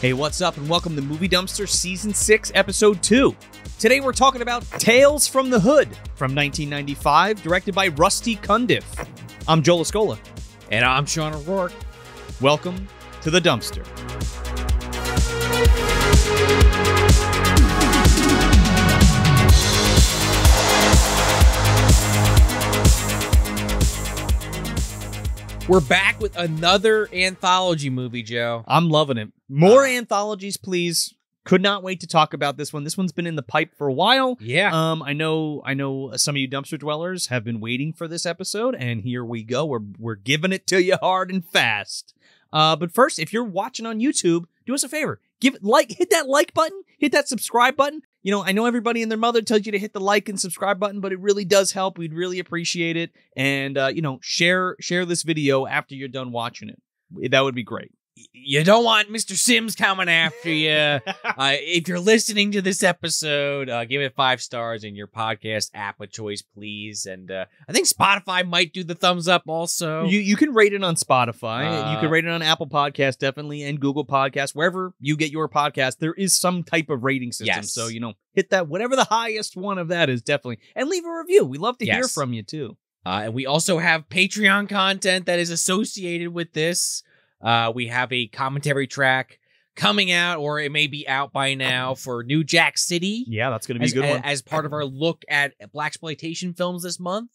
Hey, what's up, and welcome to Movie Dumpster Season 6, Episode 2. Today we're talking about Tales from the Hood from 1995, directed by Rusty Cundieff. I'm Joe Lascola. And I'm Sean O'Rourke. Welcome to the dumpster. We're back with another anthology movie, Joe. I'm loving it. More Uh, anthologies, please. Could not wait to talk about this one. This one's been in the pipe for a while. Yeah. Um, I know, I know. Some of you dumpster dwellers have been waiting for this episode, and here we go. We're we're giving it to you hard and fast. Uh, but first, if you're watching on YouTube, do us a favor. Give it like, hit that like button, hit that subscribe button. You know, I know everybody and their mother tells you to hit the like and subscribe button, but it really does help. We'd really appreciate it. And uh, you know, share share this video after you're done watching it. That would be great. You don't want Mr. Simms coming after you. uh, if you're listening to this episode, uh, give it five stars in your podcast app of choice, please. And uh, I think Spotify might do the thumbs up also. You you can rate it on Spotify. you Uh, can rate it on Apple Podcast, definitely, and Google Podcast, wherever you get your podcast. There is some type of rating system, Yes. so you know, hit that whatever the highest one of that is, definitely, and leave a review. We love to hear from you too. Uh, and we also have Patreon content that is associated with this. Uh, we have a commentary track coming out, or it may be out by now for New Jack City. Yeah, that's gonna be as, a good one. as part of our look at blaxploitation films this month.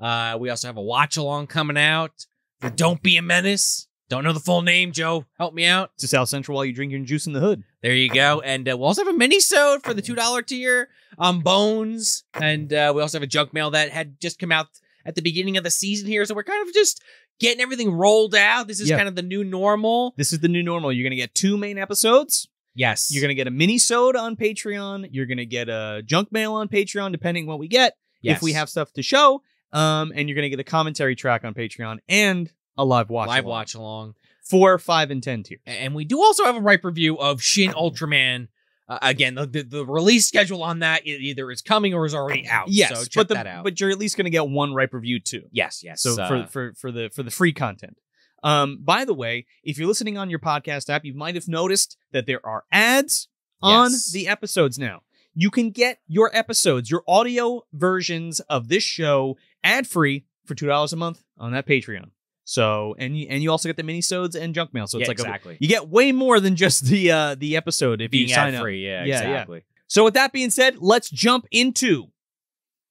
Uh, we also have a watch along coming out for Don't Be a Menace. Don't know the full name, Joe. Help me out. to South Central while you drink your juice in the hood. There you go. And uh, we'll also have a mini sode for the two dollar tier on Bones, and uh, we also have a junk mail that had just come out at the beginning of the season here. So we're kind of just getting everything rolled out. This is Yeah. kind of the new normal. This is the new normal. You're gonna get two main episodes. Yes, You're gonna get a mini sode on Patreon. You're gonna get a junk mail on Patreon, depending what we get. Yes. If we have stuff to show, um, and you're gonna get a commentary track on Patreon and a live watch. live along. watch along. four, five, and ten tier. And we do also have a ripe review of Shin Ultraman. Uh, again, the, the the release schedule on that either is coming or is already out. Yes, so check but the, that out. but you're at least going to get one ripe review too. yes, yes. So uh, for for for the for the free content. Um, by the way, if you're listening on your podcast app, you might have noticed that there are ads on Yes. the episodes now. You can get your episodes, your audio versions of this show ad free for two dollars a month on that Patreon. So and you and you also get the minisodes and junk mail. So it's yeah, like a, exactly you get way more than just the uh the episode if being you sign ad up. free. Yeah, Yeah, yeah. exactly. So with that being said, let's jump into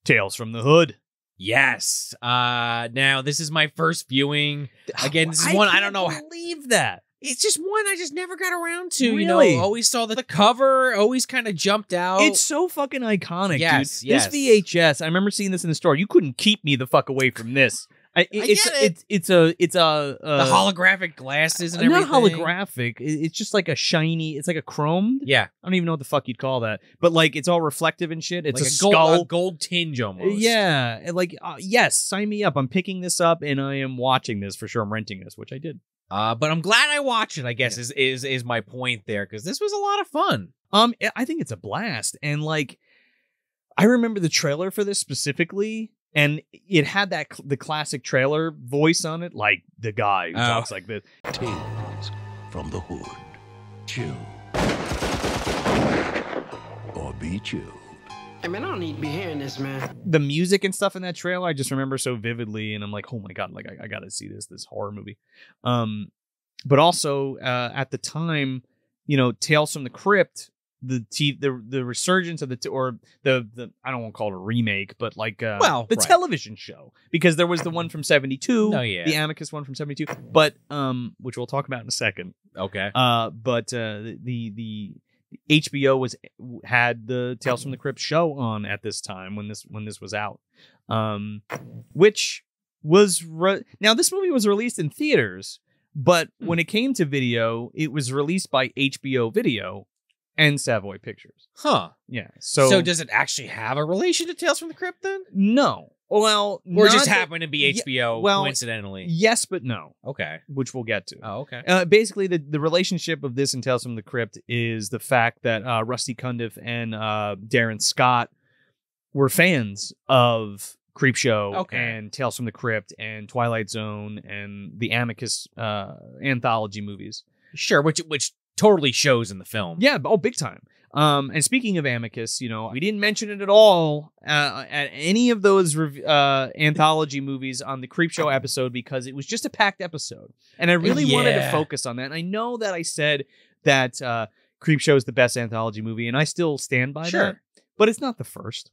Tales from the Hood. Yes. Uh now this is my first viewing. Again, this is one I don't know Believe that. It's just one I just never got around to. You Really? know, always saw the, the cover, always kind of jumped out. It's so fucking iconic, Yes, dude. yes. This VHS, I remember seeing this in the store. You couldn't keep me the fuck away from this. I, it's, get it. it's it's a it's a the uh, holographic glasses and not everything. holographic. It- It's just like a shiny. It's like a chromed. Yeah, I don't even know what the fuck you'd call that, but like it's all reflective and shit. It's like a, gold, skull. a gold tinge almost. Yeah, like uh, yes, sign me up. I'm picking this up and I am watching this for sure. I'm renting this, which I did. Uh, but I'm glad I watched it. I guess Yeah. is is is my point there because this was a lot of fun. Um, I- I think it's a blast, and like, I remember the trailer for this specifically, and it had that cl- the classic trailer voice on it, like the guy who Oh. talks like this. Tales from the Hood. Chew. Or be chewed. Hey man, I don't need to be hearing this, man. The music and stuff in that trailer, I just remember so vividly, and I'm like, oh my god, like I, I gotta see this this horror movie. Um, but also uh, at the time, you know, Tales from the Crypt. The t- the the resurgence of the t- or the the I don't want to call it a remake, but like uh, Well, the right. television show because there was the one from '72, Oh, yeah. the Amicus one from '72, but um, which we'll talk about in a second. Okay. Uh, but uh, the the HBO was had the Tales from the Crypt show on at this time when this when this was out, um, which was re- now this movie was released in theaters, but Hmm. when it came to video, it was released by HBO Video and Savoy Pictures. Huh. Yeah, So, so does it actually have a relation to Tales from the Crypt then, no, well, or just that- happened to be Yeah, HBO well, coincidentally? Yes, but no, Okay. which we'll get to. Oh, okay. Uh, basically, the, the relationship of this and Tales from the Crypt is the fact that uh, Rusty Cundieff and uh, Darin Scott were fans of Creepshow Okay. and Tales from the Crypt and Twilight Zone and the Amicus uh, anthology movies. Sure. Which which totally shows in the film. Yeah, oh, big time. Um, and speaking of Amicus, you know, we didn't mention it at all uh, at any of those rev- uh, anthology movies on the Creep Show episode because it was just a packed episode, and I really wanted to focus on that. And I know that I said that uh, Creep Show is the best anthology movie, and I still stand by Sure. that. But it's not the first.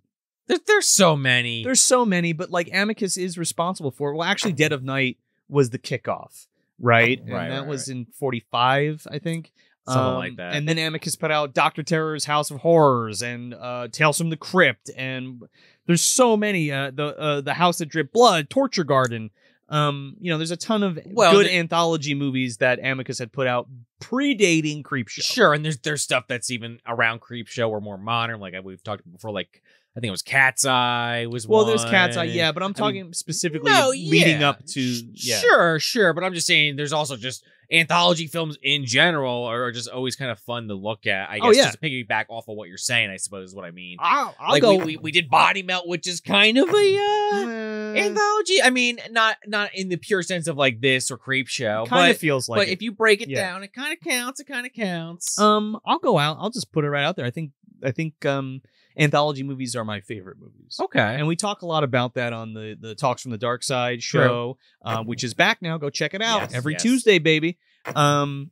There, there's so many. There's so many, but like Amicus is responsible for it. Well, actually, Dead of Night was the kickoff, right? And Right, that right, was in 45, I think. Something Um, like that. And then Amicus put out Doctor Terror's House of Horrors and uh, Tales from the Crypt, and there's so many. Uh, the uh, the House that Dripped Blood, Torture Garden. Um, you know, there's a ton of Well, good the- anthology movies that Amicus had put out predating Creepshow. Sure, and there's there's stuff that's even around Creep Show or more modern, like we've talked before. Like I think it was Cat's Eye was one. Well, there's Cat's Eye, yeah, but I'm I mean, talking specifically no, leading yeah. up to yeah. Sure, sure, but I'm just saying there's also just anthology films in general are just always kind of fun to look at. I guess Oh, yeah. just piggyback off of what you're saying, I suppose is what I mean. I'll, I'll like go. we, we we did Body Melt, which is kind of a uh, Uh, anthology. I mean, not not in the pure sense of like this or Creep Show, kind but of feels like but it. if you break it Yeah. down, it kind of counts. It kind of counts. Um, I'll go out. I'll just put it right out there. I think I think um anthology movies are my favorite movies. okay. And we talk a lot about that on the the Talks from the Dark Side True. show, uh, which is back now. Go check it out Yes, every yes. Tuesday, baby. Um,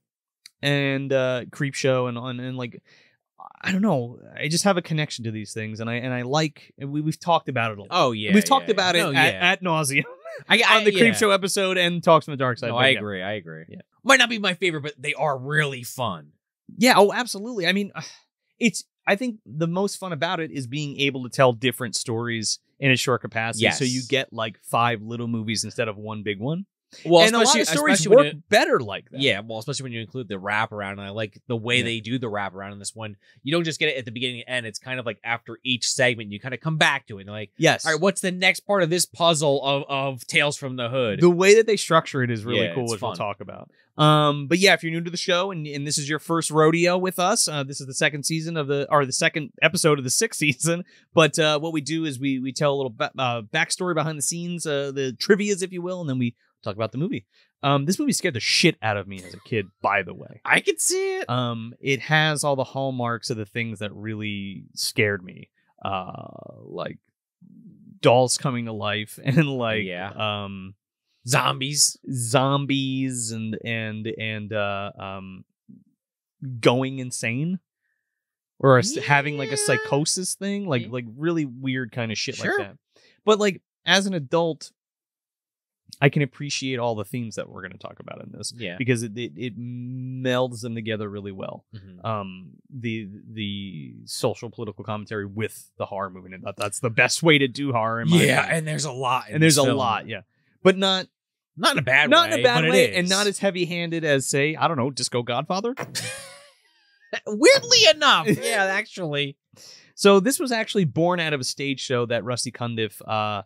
and uh, Creep Show and on and like I don't know. I just have a connection to these things, and I and I like. And we we've talked about it a lot. Oh yeah, we've talked yeah, about yeah. it No, at, yeah. at nauseum I, I, on the yeah. Creep Show episode and Talks from the Dark Side. No, I yeah. agree. I agree. Yeah. Might not be my favorite, but they are really fun. Yeah, oh, absolutely. I mean, it's I think the most fun about it is being able to tell different stories in a short capacity. So you get like five little movies instead of one big one. Well, and a lot of stories work you- better like that. Yeah, well, especially when you include the wraparound, and I like the way Yeah. they do the wraparound in this one. You don't just get it at the beginning and end; it's kind of like after each segment, you kind of come back to it. And like, Yes. all right, what's the next part of this puzzle of of Tales from the Hood? the way that they structure it is really Yeah, cool, which we'll talk about. Um, but yeah, if you're new to the show and, and this is your first rodeo with us, uh, this is the second season of the or the second episode of the sixth season. But uh, what we do is we we tell a little ba- uh, backstory behind the scenes, uh, the trivia's, if you will, and then we talk about the movie. Um, this movie scared the shit out of me as a kid. By the way, I can see it. um, it has all the hallmarks of the things that really scared me, uh, like dolls coming to life and like Yeah. um Zombies. zombies and and and uh um going insane or a s having like a psychosis thing like like really weird kind of shit Sure. like that but like as an adult i can appreciate all the themes that we're going to talk about in this Yeah. because it, it it melds them together really well Mhm. um the the social political commentary with the horror movie and that, that's the best way to do horror in my Yeah, opinion. and there's a lot. in and there's a lot yeah but not Not in a bad not way. in a bad way, and not as heavy-handed as, say, I don't know, Disco Godfather. weirdly enough. yeah, actually. so this was actually born out of a stage show that Rusty Cundieff uh,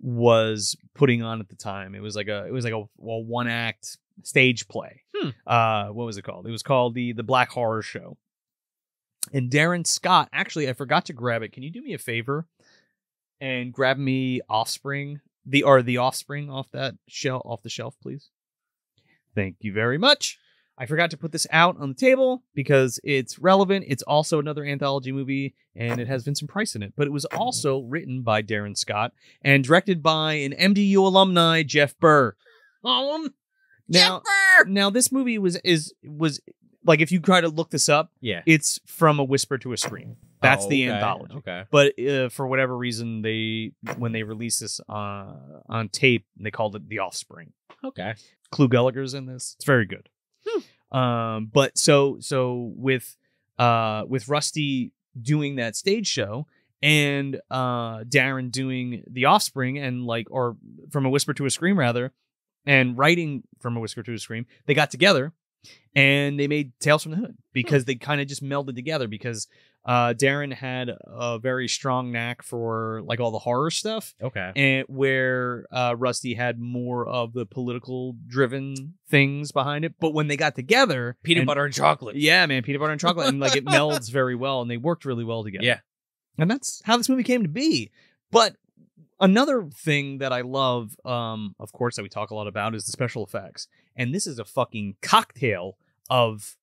was putting on at the time. It was like a, it was like a, well one-act stage play. Hmm. Uh, what was it called? It was called the the Black Horror Show. And Darin Scott, actually, I forgot to grab it. Can you do me a favor and grab me Offspring, the or the Offspring off that shelf, off the shelf, please? Thank you very much. I forgot to put this out on the table because it's relevant. It's also another anthology movie and it has Vincent Price in it, but it was also written by Darin Scott and directed by an MDU alumni, Jeff Burr. Um, Now, Jeff Burr! now this movie was is was like if you try to look this up, Yeah. it's from a whisper to a scream. That's Oh, the okay, anthology. Okay. But uh, for whatever reason, they when they released this uh, on tape, they called it The Offspring. Okay. Clu Gulager's in this. It's very good. Um, but so so with uh with Rusty doing that stage show and uh Darin doing The Offspring and like or from a whisper to a scream rather and writing from a whisper to a scream, they got together and they made Tales from the Hood because they kind of just melded together because uh Darin had a very strong knack for like all the horror stuff Okay. and where uh, Rusty had more of the political driven things behind it. But when they got together, Peanut and- butter and chocolate. yeah, man, peanut butter and chocolate, and like it melds very well, and they worked really well together. Yeah. and that's how this movie came to be. But another thing that I love, um, of course, that we talk a lot about is the special effects, and this is a fucking cocktail of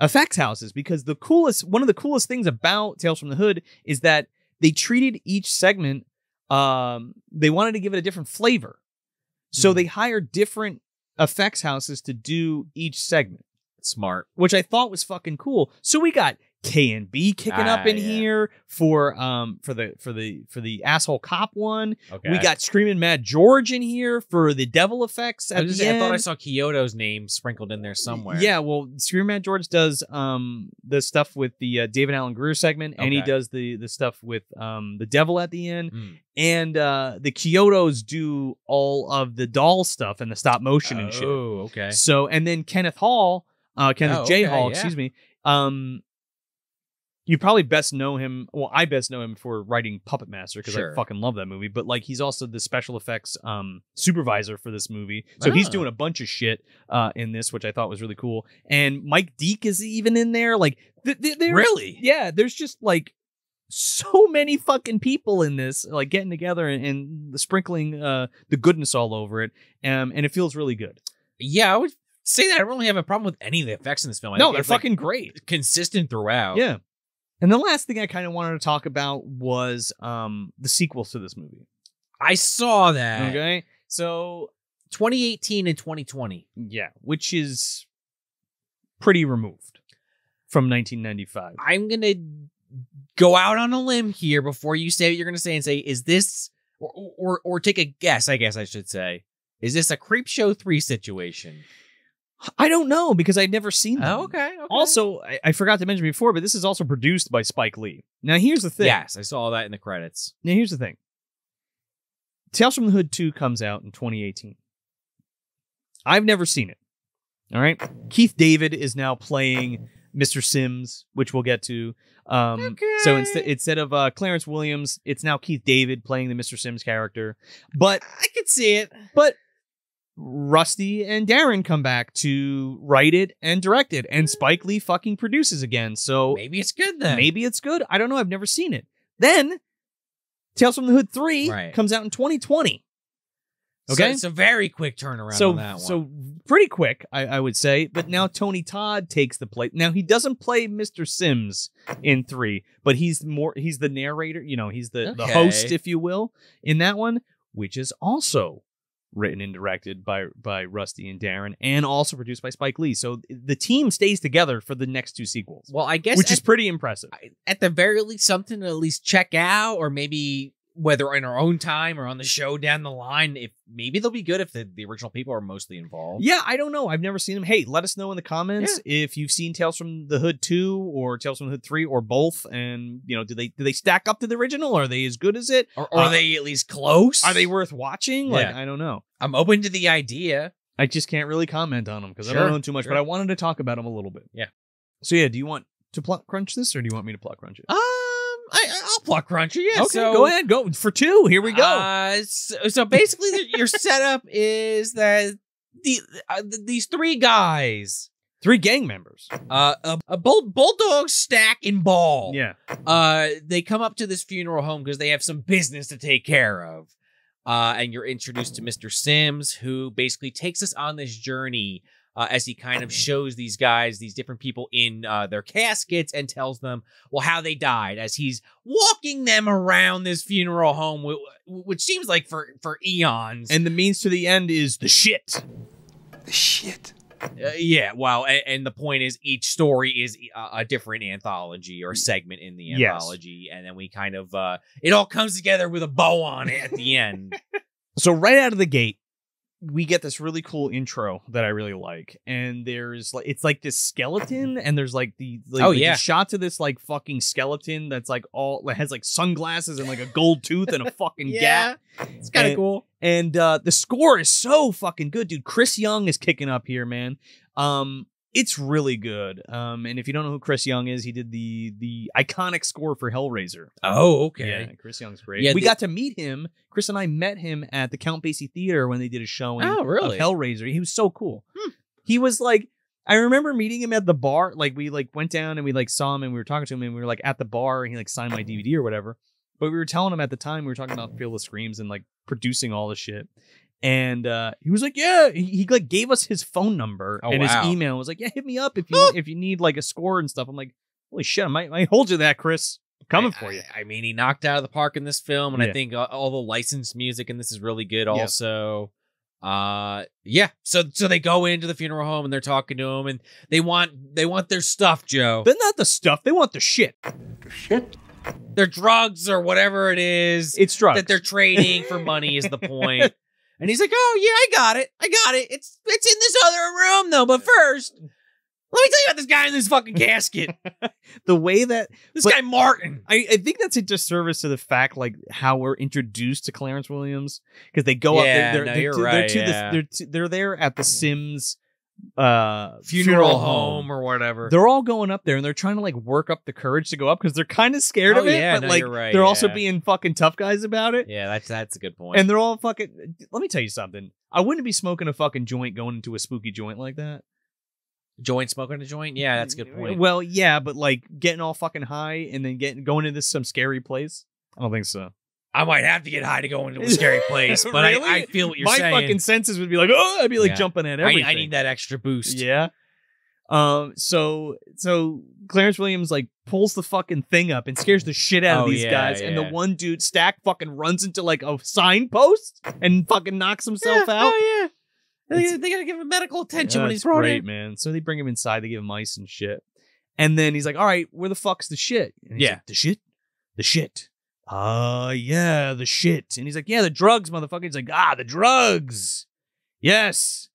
effects houses because the coolest one of the coolest things about Tales from the Hood is that they treated each segment um they wanted to give it a different flavor. So Mhm. they hired different effects houses to do each segment, Smart. which I thought was fucking cool. So we got KNB kicking up Ah, in yeah. here for um for the for the for the asshole cop one. Okay. We got Screaming Mad George in here for the devil effects I, just- I thought I saw Chiodo's name sprinkled in there somewhere. Yeah, well, Screaming Mad George does um the stuff with the uh, David Alan Grier segment, and he does the the stuff with um the devil at the end, Mm. and uh the Chiodos do all of the doll stuff and the stop motion and shit. Oh, okay. So, and then Kenneth Hall, uh Kenneth Oh, J okay, Hall, yeah. excuse me, um. You probably best know him. Well, I best know him for writing Puppet Master because Sure. I fucking love that movie. But like, he's also the special effects um, supervisor for this movie, so he's Ah. doing a bunch of shit uh, in this, which I thought was really cool. And Mike Deak is even in there. Like, th- th- Really? Yeah, there's just like so many fucking people in this, like getting together and, and sprinkling uh, the goodness all over it, um, and it feels really good. Yeah, I would say that I don't really have a problem with any of the effects in this film. I no, they're it's, like, fucking great. consistent throughout. Yeah. And the last thing I kind of wanted to talk about was um the sequels to this movie. I saw that. Okay. So 2018 and 2020. yeah, which is pretty removed from 1995. I'm gonna go out on a limb here before you say what you're gonna say and say, is this or or or take a guess, I guess I should say. Is this a creep show three situation? I don't know because I'd never seen them. Oh, okay. okay. Also, I, I forgot to mention before, but this is also produced by Spike Lee. Now, here's the thing. yes, I saw that in the credits. Now, here's the thing. Tales from the Hood 2 comes out in 2018. I've never seen it. All right. Keith David is now playing Mr. Simms, which we'll get to. Um, So Okay. instead instead of uh, Clarence Williams, it's now Keith David playing the Mr. Simms character. But I could see it. but Rusty and Darin come back to write it and direct it, and Spike Lee fucking produces again. So Maybe it's good then. maybe it's good. I don't know. I've never seen it. Then Tales from the Hood 3 Right. comes out in 2020. So Okay. it's a very quick turnaround so on that one. so pretty quick, I, I would say. But now Tony Todd takes the play. Now he doesn't play Mr. Simms in three, but he's more he's the narrator. You know, he's the the host, if you will, in that one, which is also written and directed by by Rusty and Darin, and also produced by Spike Lee. So the team stays together for the next two sequels, well, I guess which at, is pretty impressive. at the very least something to at least check out, or maybe whether in our own time or on the show down the line, if maybe they'll be good if the, the original people are mostly involved. Yeah, I don't know. I've never seen them. Hey, let us know in the comments if you've seen Tales from the Hood 2 or Tales from the Hood 3 or both and you know, do they do they stack up to the original? Are they as good as it? Or, or Uh, are they at least close? Are they worth watching? Like Yeah. I don't know. I'm open to the idea. I just can't really comment on them because I don't know too much, sure. but I wanted to talk about them a little bit. Yeah. So yeah, do you want to plot crunch this or do you want me to plot crunch it? Um, I, pluck Crunchy. Yeah. okay, so, go ahead. Go for 2. Here we go. Uh, so, so basically, your setup is that the uh, these three guys, Three gang members. uh, a, a bull, bulldog, stack, and ball. Yeah. Uh, they come up to this funeral home because they have some business to take care of. Uh, and you're introduced to Mr. Simms, who basically takes us on this journey uh, as he kind of shows these guys, these different people in uh, their caskets, and tells them, well, how they died as he's walking them around this funeral home, which seems like for for eons. And the means to the end is the shit. The shit. Uh, yeah, well, and, and the point is, each story is a, a different anthology or segment in the Yes. anthology, and then we kind of uh, it all comes together with a bow on it at the end. So right out of the gate, we get this really cool intro that I really like, and there's like it's like this skeleton, and there's like the like, Oh, the yeah. shot to this like fucking skeleton that's like all that has like sunglasses and like a gold tooth and a fucking gap, it's kind of cool. and uh the score is so fucking good, dude. Chris Young is kicking up here, man. Um, it's really good. Um, and if you don't know who Chris Young is, he did the the iconic score for Hellraiser. Oh, okay. Yeah, Chris Young's great. Yeah, we the- got to meet him. Chris and I met him at the Count Basie Theater when they did a showing Oh, really? of Hellraiser. He was so cool. Hmm. He was like, I remember meeting him at the bar. Like we like went down and we like saw him and we were talking to him and we were like at the bar and he like signed my DVD or whatever. But we were telling him at the time we were talking about Feel the Screams and like producing all the shit. And uh, he was like, "Yeah." He, he like gave us his phone number Oh, and his wow. email. Was like, "Yeah, hit me up if you if you need like a score and stuff." I'm like, "Holy shit! I might, I might hold you that, Chris. I'm coming I- for you." I, I mean, he knocked out of the park in this film, and Yeah. I think all, all the licensed music and this is really good. Yeah. Also, uh, yeah. So so they go into the funeral home and they're talking to him, and they want they want their stuff, Joe. They're not the stuff. They want the shit. The Shit. their drugs or whatever it is It's drugs. that they're trading for money is the point. And he's like, "Oh yeah, I got it. I got it. It's it's in this other room though. But first, let me tell you about this guy in this fucking casket. the way that This guy Martin. I, I think that's a disservice to the fact like how we're introduced to Clarence Williams because they go Yeah, up. They're, no, they're, you're they're, right, to yeah. the, they're, to, they're there at the Simms uh Funeral home or whatever. They're all going up there and they're trying to like work up the courage to go up because they're kind of scared Oh, of it. yeah, but no, like right, they're also being fucking tough guys about it. Yeah, that's that's a good point. And they're all fucking. Let me tell you something. I wouldn't be smoking a fucking joint going into a spooky joint like that. joint smoking a joint. Yeah, that's a good point. Well, yeah, but like getting all fucking high and then getting going into some scary place. I don't think so. I might have to get high to go into a scary place, but Really? I, I feel what you're My saying. My fucking senses would be like, oh, I'd be like Yeah. jumping at I, everything. I need that extra boost. Yeah. Um. So so Clarence Williams like pulls the fucking thing up and scares the shit out Oh, of these yeah, guys, and the one dude Stack fucking runs into like a signpost and fucking knocks himself Yeah, out. Oh yeah. They, It's- they gotta give him medical attention Yeah, when he's brought great, in. man. So they bring him inside, they give him ice and shit. And then he's like, All right, where the fuck's the shit? And he's Yeah. like, the shit? The shit. Uh yeah, the shit. And he's like, Yeah, the drugs, motherfucker. He's like, ah, the drugs. Yes.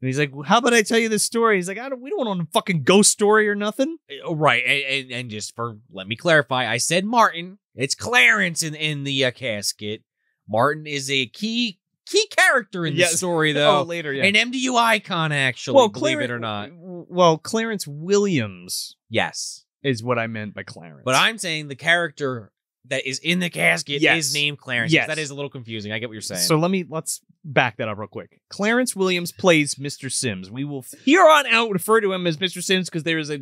And he's like, well, How about I tell you this story? He's like, I don't we don't want a fucking ghost story or nothing. Oh, Right, and, and, and just for let me clarify, I said Martin. It's Clarence in in the uh, casket. Martin is a key key character in the Yes. story, though. oh, later, yeah. An MDU icon, actually. well, believe it or not. Well, Clarence Williams Yes, is what I meant by Clarence. but I'm saying the character that is in the casket Yes. is named Clarence. Yes. that is a little confusing. I get what you're saying. So let me let's back that up real quick. Clarence Williams plays Mr. Simms. We will here on out refer to him as Mr. Simms because there is a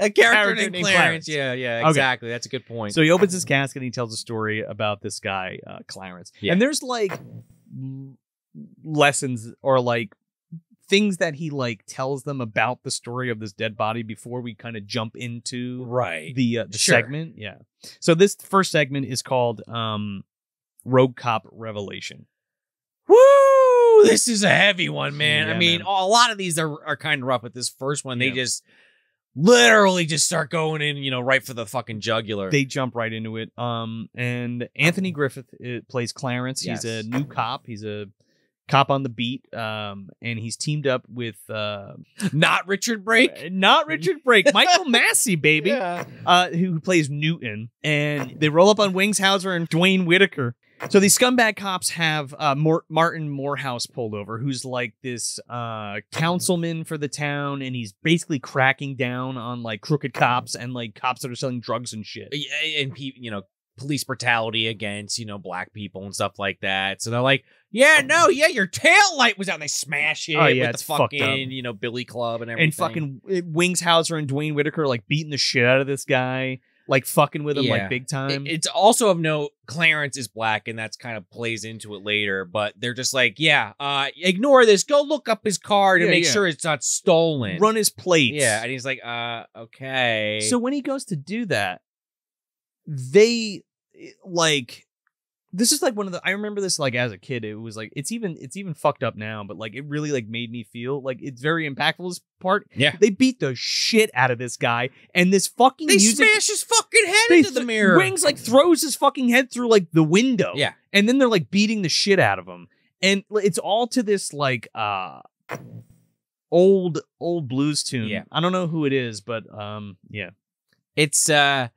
a character, character named named Clarence. Clarence. Yeah, yeah, Okay. exactly. That's a good point. So he opens his casket and he tells a story about this guy, uh, Clarence. Yeah. And there's like lessons or like things that he like tells them about the story of this dead body before we kind of jump into right. the uh, the Sure. segment. Yeah. So this first segment is called um Rogue Cop Revelation. Woo! This is a heavy one, man. I mean, man. a lot of these are, are kind of rough, but this first one, they Yeah. just literally just start going in, you know, right for the fucking jugular. They jump right into it. Um and Anthony Griffith uh, plays Clarence. He's a new cop. He's a cop on the beat. Um and he's teamed up with uh Not Richard Brake. not Richard Brake, Michael Massee, baby. Yeah. uh, who plays Newton, and they roll up on Wings Hauser and Duane Whitaker. So these scumbag cops have uh, Mor- Martin Morehouse pulled over, who's like this uh, councilman for the town, and he's basically cracking down on like crooked cops and like cops that are selling drugs and shit. Yeah, And, you know, police brutality against, you know, black people and stuff like that. So they're like, yeah, no, yeah, your tail light was out. And they smash it Oh, yeah, with the fucking, you know, Billy Club and everything. And fucking uh, Wings Hauser and Duane Whitaker like beating the shit out of this guy, like fucking with him Yeah. like big time. It- It's also of note Clarence is black, and that's kind of plays into it later. But they're just like, yeah, uh, ignore this. Go look up his car to Yeah, make sure it's not stolen. Run his plates. Yeah, and he's like, uh, okay. So when he goes to do that, they like this is like one of the I remember this like as a kid. It was like it's even it's even fucked up now, but like it really like made me feel like it's very impactful this part. Yeah. They beat the shit out of this guy and this fucking they music smash his fucking head into the mirror. Wings like throws his fucking head through like the window. Yeah. And then they're like beating the shit out of him. And it's all to this like uh old old blues tune. Yeah. I don't know who it is, but um yeah. It's uh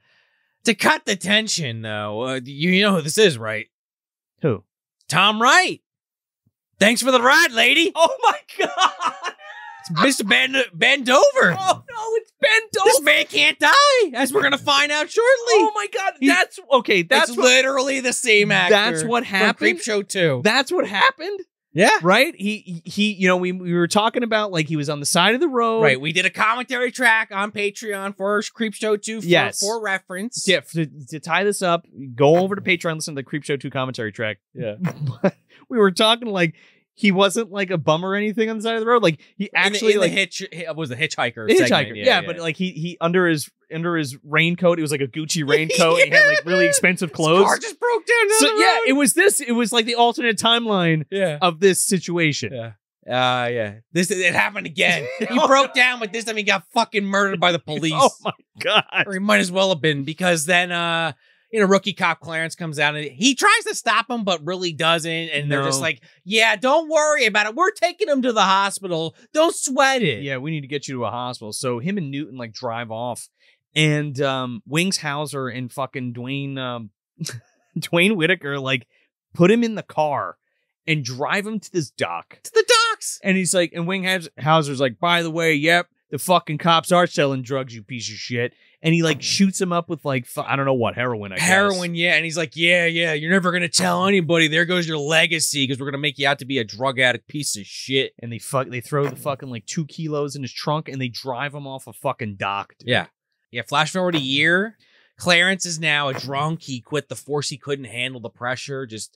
to cut the tension though. Uh, you, know who this is, right? Who? Tom Wright. Thanks for the ride, lady. Oh my god! It's Mr. Ben Bend over. Oh no, it's Ben This man can't die, as we're gonna find out shortly. Oh my god, that's okay. That's what, literally the same actor. That's what happened? Creep Show Two. that's what happened, yeah. right? He he, you know, we we were talking about like he was on the side of the road, Right, we did a commentary track on Patreon for Creep Show 2 for, Yes. for reference. Yeah, to, to tie this up, go over to Patreon, listen to the Creep Show 2 commentary track. Yeah. we were talking like he wasn't like a bum or anything on the side of the road. Like he In the- actually in like the hitch was the hitchhiker. the segment. hitchhiker. Yeah, but like he he under his under his raincoat, it was like a Gucci raincoat. and he had like really expensive His clothes. car just broke down. down So yeah, it was this. It was like the alternate timeline yeah. of this situation. Yeah. Uh yeah. This it happened again. He broke down, but this time he got fucking murdered by the police. Oh my god! or he might as well have been because then uh you know rookie cop Clarence comes out and he tries to stop him but really doesn't. And they're just like yeah don't worry about it. We're taking him to the hospital. Don't sweat it. Yeah, we need to get you to a hospital. So him and Newton like drive off, and um, Wings Hauser and fucking Duane um, Duane Whitaker like put him in the car and drive him to this dock. to the docks! And he's like, and Wing Hauser's like, by the way, yep, the fucking cops are selling drugs, you piece of shit. And he like shoots him up with like I don't know what heroin. I guess. heroin yeah and he's like yeah yeah you're never gonna tell anybody there goes your legacy because we're gonna make you out to be a drug addict piece of shit And they fuck. They throw the fucking like two kilos in his trunk, and they drive him off a fucking dock. dude. yeah yeah flash forward a year Clarence is now a drunk. He quit the force. He couldn't handle the pressure. Just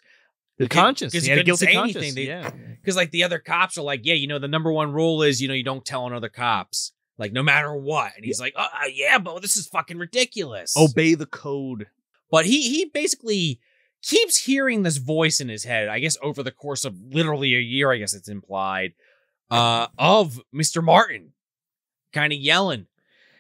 the conscience. because He he had a guilty say conscience. anything. They- yeah. because like the other cops are like, yeah, you know, the number one rule is you know you don't tell on other cops, like no matter what. And he's like, uh, uh, yeah, but this is fucking ridiculous. Obey the code. but he he basically keeps hearing this voice in his head. I guess over the course of literally a year, I guess it's implied, uh, of Mister Martin, kind of yelling,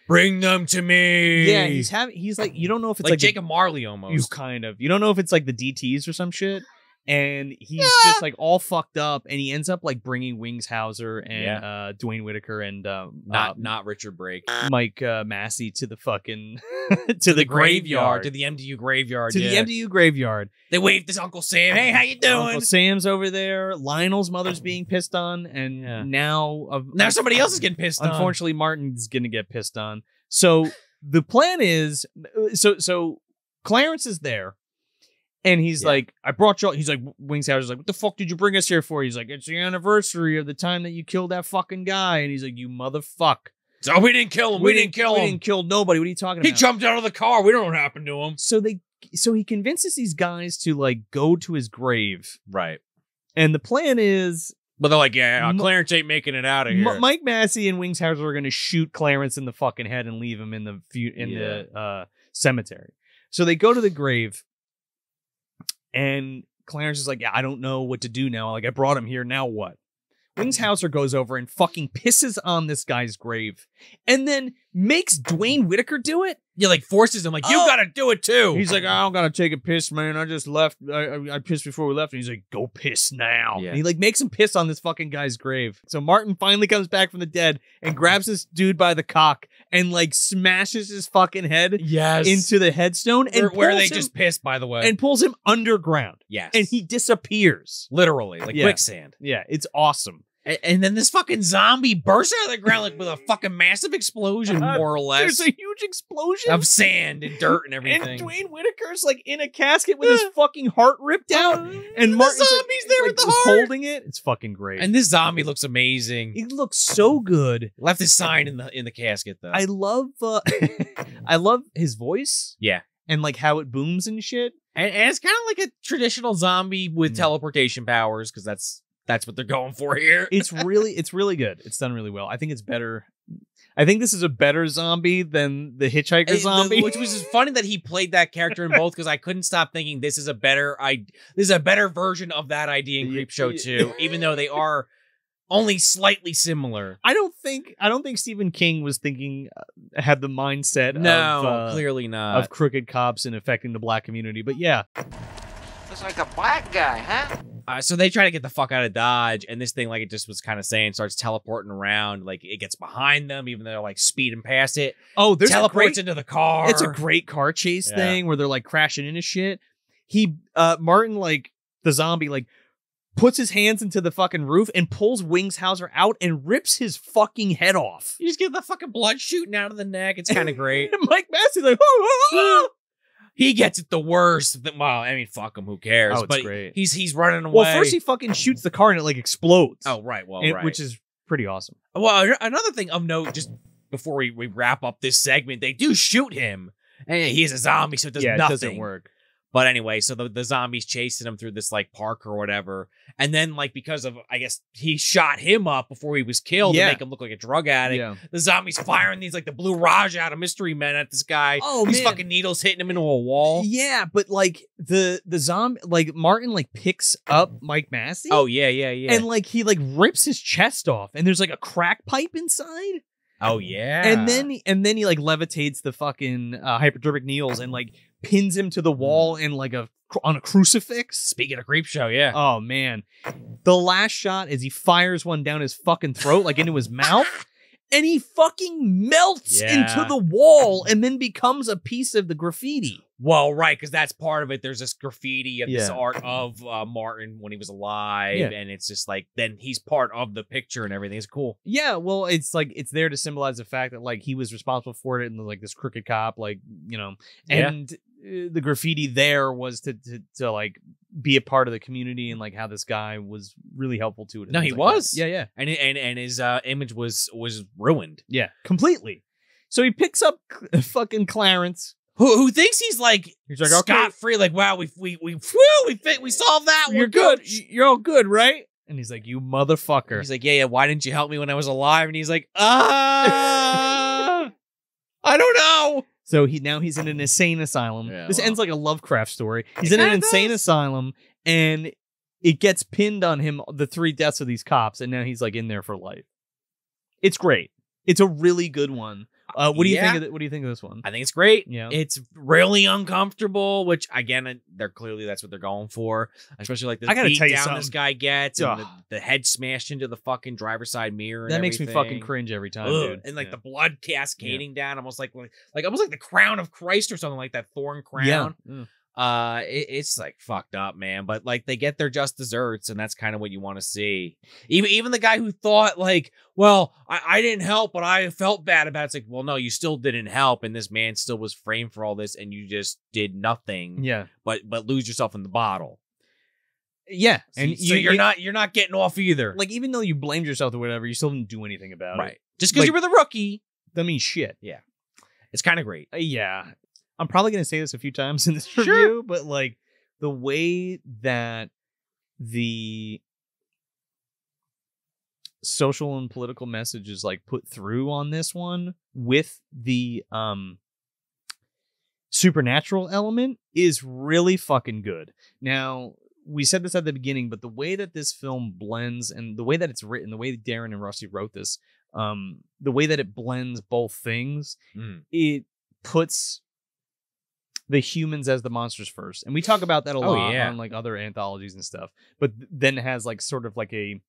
"Bring them to me." Yeah, he's having. He's like, you don't know if it's like, like, Jacob Marley almost. You kind of. You don't know if it's like the DTs or some shit. And he's Yeah. just like all fucked up, and he ends up like bringing Wings Hauser and Yeah. uh, Duane Whitaker and um, not uh, not Richard Brake Mike uh, Massee to the fucking to, the, graveyard graveyard to the MDU graveyard to yeah. the MDU graveyard. They waved this Uncle Sam. Hey, how you doing? Uncle Sam's over there. Lionel's mother's being pissed on, and Yeah. now uh, now somebody else is getting pissed on. Unfortunately, Martin's gonna get pissed on. So the plan is, so so Clarence is there, and he's Yeah. like, "I brought y'all. He's like, Wings Hauser's like, "What the fuck did you bring us here for?" He's like, "It's the anniversary of the time that you killed that fucking guy," and he's like, "You motherfuck." So we didn't kill him. We, didn't kill we him. We didn't kill nobody. What are you talking He about? He jumped out of the car. We don't know what happened to him. So they, so he convinces these guys to like go to his grave, Right. and the plan is But they're like, yeah, Clarence ain't making it out of M- here. Mike Massee and Wings Hauser are going to shoot Clarence in the fucking head and leave him in the in the uh, cemetery. So they go to the grave, and Clarence is like, "Yeah, I don't know what to do now. Like, I brought him here. Now what?" Wings mm-hmm. Hauser goes over and fucking pisses on this guy's grave, and then makes Duane Whitaker do it. yeah, like forces him, like, you Oh. gotta do it too. He's like, I don't gotta take a piss, man. I just left. I, I, I pissed before we left. And he's like, go piss now. Yeah. And he like makes him piss on this fucking guy's grave. So Martin finally comes back from the dead and grabs this dude by the cock and like smashes his fucking head yes. into the headstone and where, where they him- just piss, by the way. and pulls him underground. yes. And he disappears. literally, like Yeah. quicksand. Yeah, it's awesome. And, and then this fucking zombie bursts out of the ground like with a fucking massive explosion, Uh, more or less, There's a huge explosion. of sand and dirt and everything. and Duane Whitaker's like in a casket with his fucking heart ripped out. And the Martin's like- zombie's there like, with the heart. holding it. It's fucking great. And this zombie looks amazing. He looks so good. Left his sign in the in the casket though. I love uh I love his voice yeah. and like how it booms and shit. And, and it's kind of like a traditional zombie with Mm. teleportation powers because that's that's what they're going for here. It's really it's really good. It's done really well. I think it's better I think this is a better zombie than the hitchhiker the- zombie. which was just funny that he played that character in both because I couldn't stop thinking this is a better I this is a better version of that idea in Yeah, Creep Show yeah. too, even though they are only slightly similar. I don't think I don't think Stephen King was thinking uh, had the mindset No, of uh, clearly not. of crooked cops and affecting the black community. But yeah, Looks like a black guy, huh? Uh, so they try to get the fuck out of Dodge, and this thing, like it just was kind of saying, starts teleporting around. Like it gets behind them, even though they're like speeding past it. oh, there's a teleports great, into the car. it's a great car chase Yeah. thing where they're like crashing into shit. He uh Martin like the zombie like puts his hands into the fucking roof and pulls Wings Hauser out and rips his fucking head off. You just get the fucking blood shooting out of the neck. It's kind of great. Mike Massee's like, oh, oh, oh. He gets it the worst. Th- Well, I mean, fuck him. Who cares? Oh, it's but great. he's he's running away. well, first he fucking shoots the car and it like explodes. oh right, well, And- right. which is pretty awesome. well, another thing of note, just before we, we wrap up this segment, they do shoot him, and he is a zombie, so it does yeah, nothing. it doesn't work. But anyway, so the, the zombies chasing him through this like park or whatever. And then like because of I guess he shot him up before he was killed Yeah. to make him look like a drug addict. Yeah. The zombies firing these like the Blue Raja out of mystery men at this guy. Oh, these man. fucking needles hitting him into a wall. Yeah, but like the the zombie, like Martin, like picks up Mike Massee. Oh yeah, yeah, yeah. and like he like rips his chest off, and there's like a crack pipe inside, oh yeah. and then and then he like levitates the fucking uh, hypodermic needles and like pins him to the mm-hmm. wall in like a on a crucifix. speaking of creep show, yeah. Oh man, the last shot is he fires one down his fucking throat, like into his mouth. And he fucking melts Yeah. into the wall and then becomes a piece of the graffiti. Well, right, because that's part of it. There's this graffiti of this Yeah. art of uh, Martin when he was alive, Yeah. and it's just like then he's part of the picture and everything. It's cool. Yeah, well, it's like it's there to symbolize the fact that like he was responsible for it, and like this crooked cop, like you know, Yeah. and uh, the graffiti there was to, to to like be a part of the community and like how this guy was really helpful to it. and No, things he like that. was. Yeah, yeah, And and and his uh, image was was ruined. yeah, completely. So he picks up fucking Clarence. Who who thinks he's like He's like, okay, scot free? Like wow, we we we whew, we fi- we solved that. you're We're good. You're all good, right? And he's like, you motherfucker. He's like, yeah, yeah. Why didn't you help me when I was alive? And he's like, ah, I don't know. So he now he's in an insane asylum. Yeah, this well. ends like a Lovecraft story. He's It in an insane does. asylum, and it gets pinned on him the three deaths of these cops, and now he's like in there for life. It's great. It's a really good one. Uh, what do you Yeah. think? Of th- what do you think of this one? I think it's great. Yeah. It's really uncomfortable, which again, they're clearly that's what they're going for. Especially like the I gotta beat tell you down something. this guy gets, and the, the head smashed into the fucking driver's side mirror. and that makes me fucking cringe every time, Ugh. dude. And like Yeah. the blood cascading down, almost like like almost like the crown of Christ or something like that thorn crown. Yeah. Uh, it, it's like fucked up, man. But like they get their just desserts, and that's kind of what you want to see. Even even the guy who thought like, well, I, I didn't help, but I felt bad about it. It's like, well, no, you still didn't help, and this man still was framed for all this, and you just did nothing. Yeah. But but lose yourself in the bottle. Yeah. And And so you, you're you- not you're not getting off either. like even though you blamed yourself or whatever, you still didn't do anything about it. right. Just because Like- you were the rookie, That means shit. Yeah it's kind of great. Uh, yeah. I'm probably going to say this a few times in this Sure. review, but like the way that the social and political message is like put through on this one with the um supernatural element is really fucking good. Now, we said this at the beginning, but the way that this film blends and the way that it's written, the way that Darin and Rusty wrote this, um, the way that it blends both things, Mm. it puts the humans as the monsters first. And we talk about that a Oh, lot yeah. on like other anthologies and stuff. But then it has like sort of like a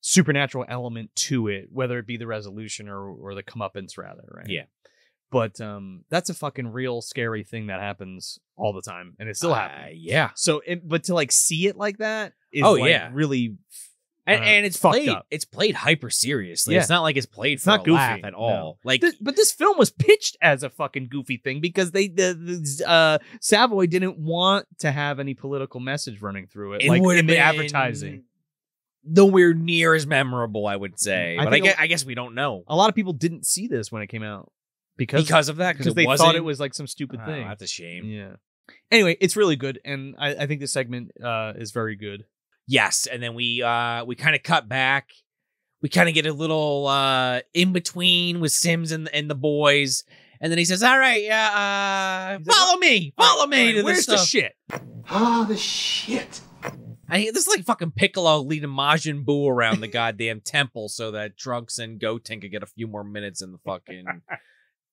supernatural element to it, whether it be the resolution or or the comeuppance rather, right? Yeah. But um that's a fucking real scary thing that happens all the time and it still Uh, happens. yeah. So it, but to like see it like that is Oh, like, yeah. really and, uh, and it's fucked played up. it's played hyper seriously. Yeah. It's not like it's played It's for not a goofy, laugh at no. all. Like Th- but this film was pitched as a fucking goofy thing because they the, the uh Savoy didn't want to have any political message running through it, like would've in the been advertising. nowhere near as memorable, I would say. I but I guess, I guess we don't know A lot of people didn't see this when it came out because because of that. because Because they wasn't, thought it was like some stupid Oh, thing. That's a shame. Yeah. Anyway, it's really good, and I, I think this segment uh, is very good. Yes, and then we uh we kind of cut back. We kind of get a little uh in between with Simms and and the boys, and then he says, "All right, yeah, uh, follow me, follow me Alright, to where's this the stuff." shit? Ah, the shit. I, this is like fucking Piccolo leading Majin Buu around the goddamn temple so that Trunks and Goten could get a few more minutes in the fucking.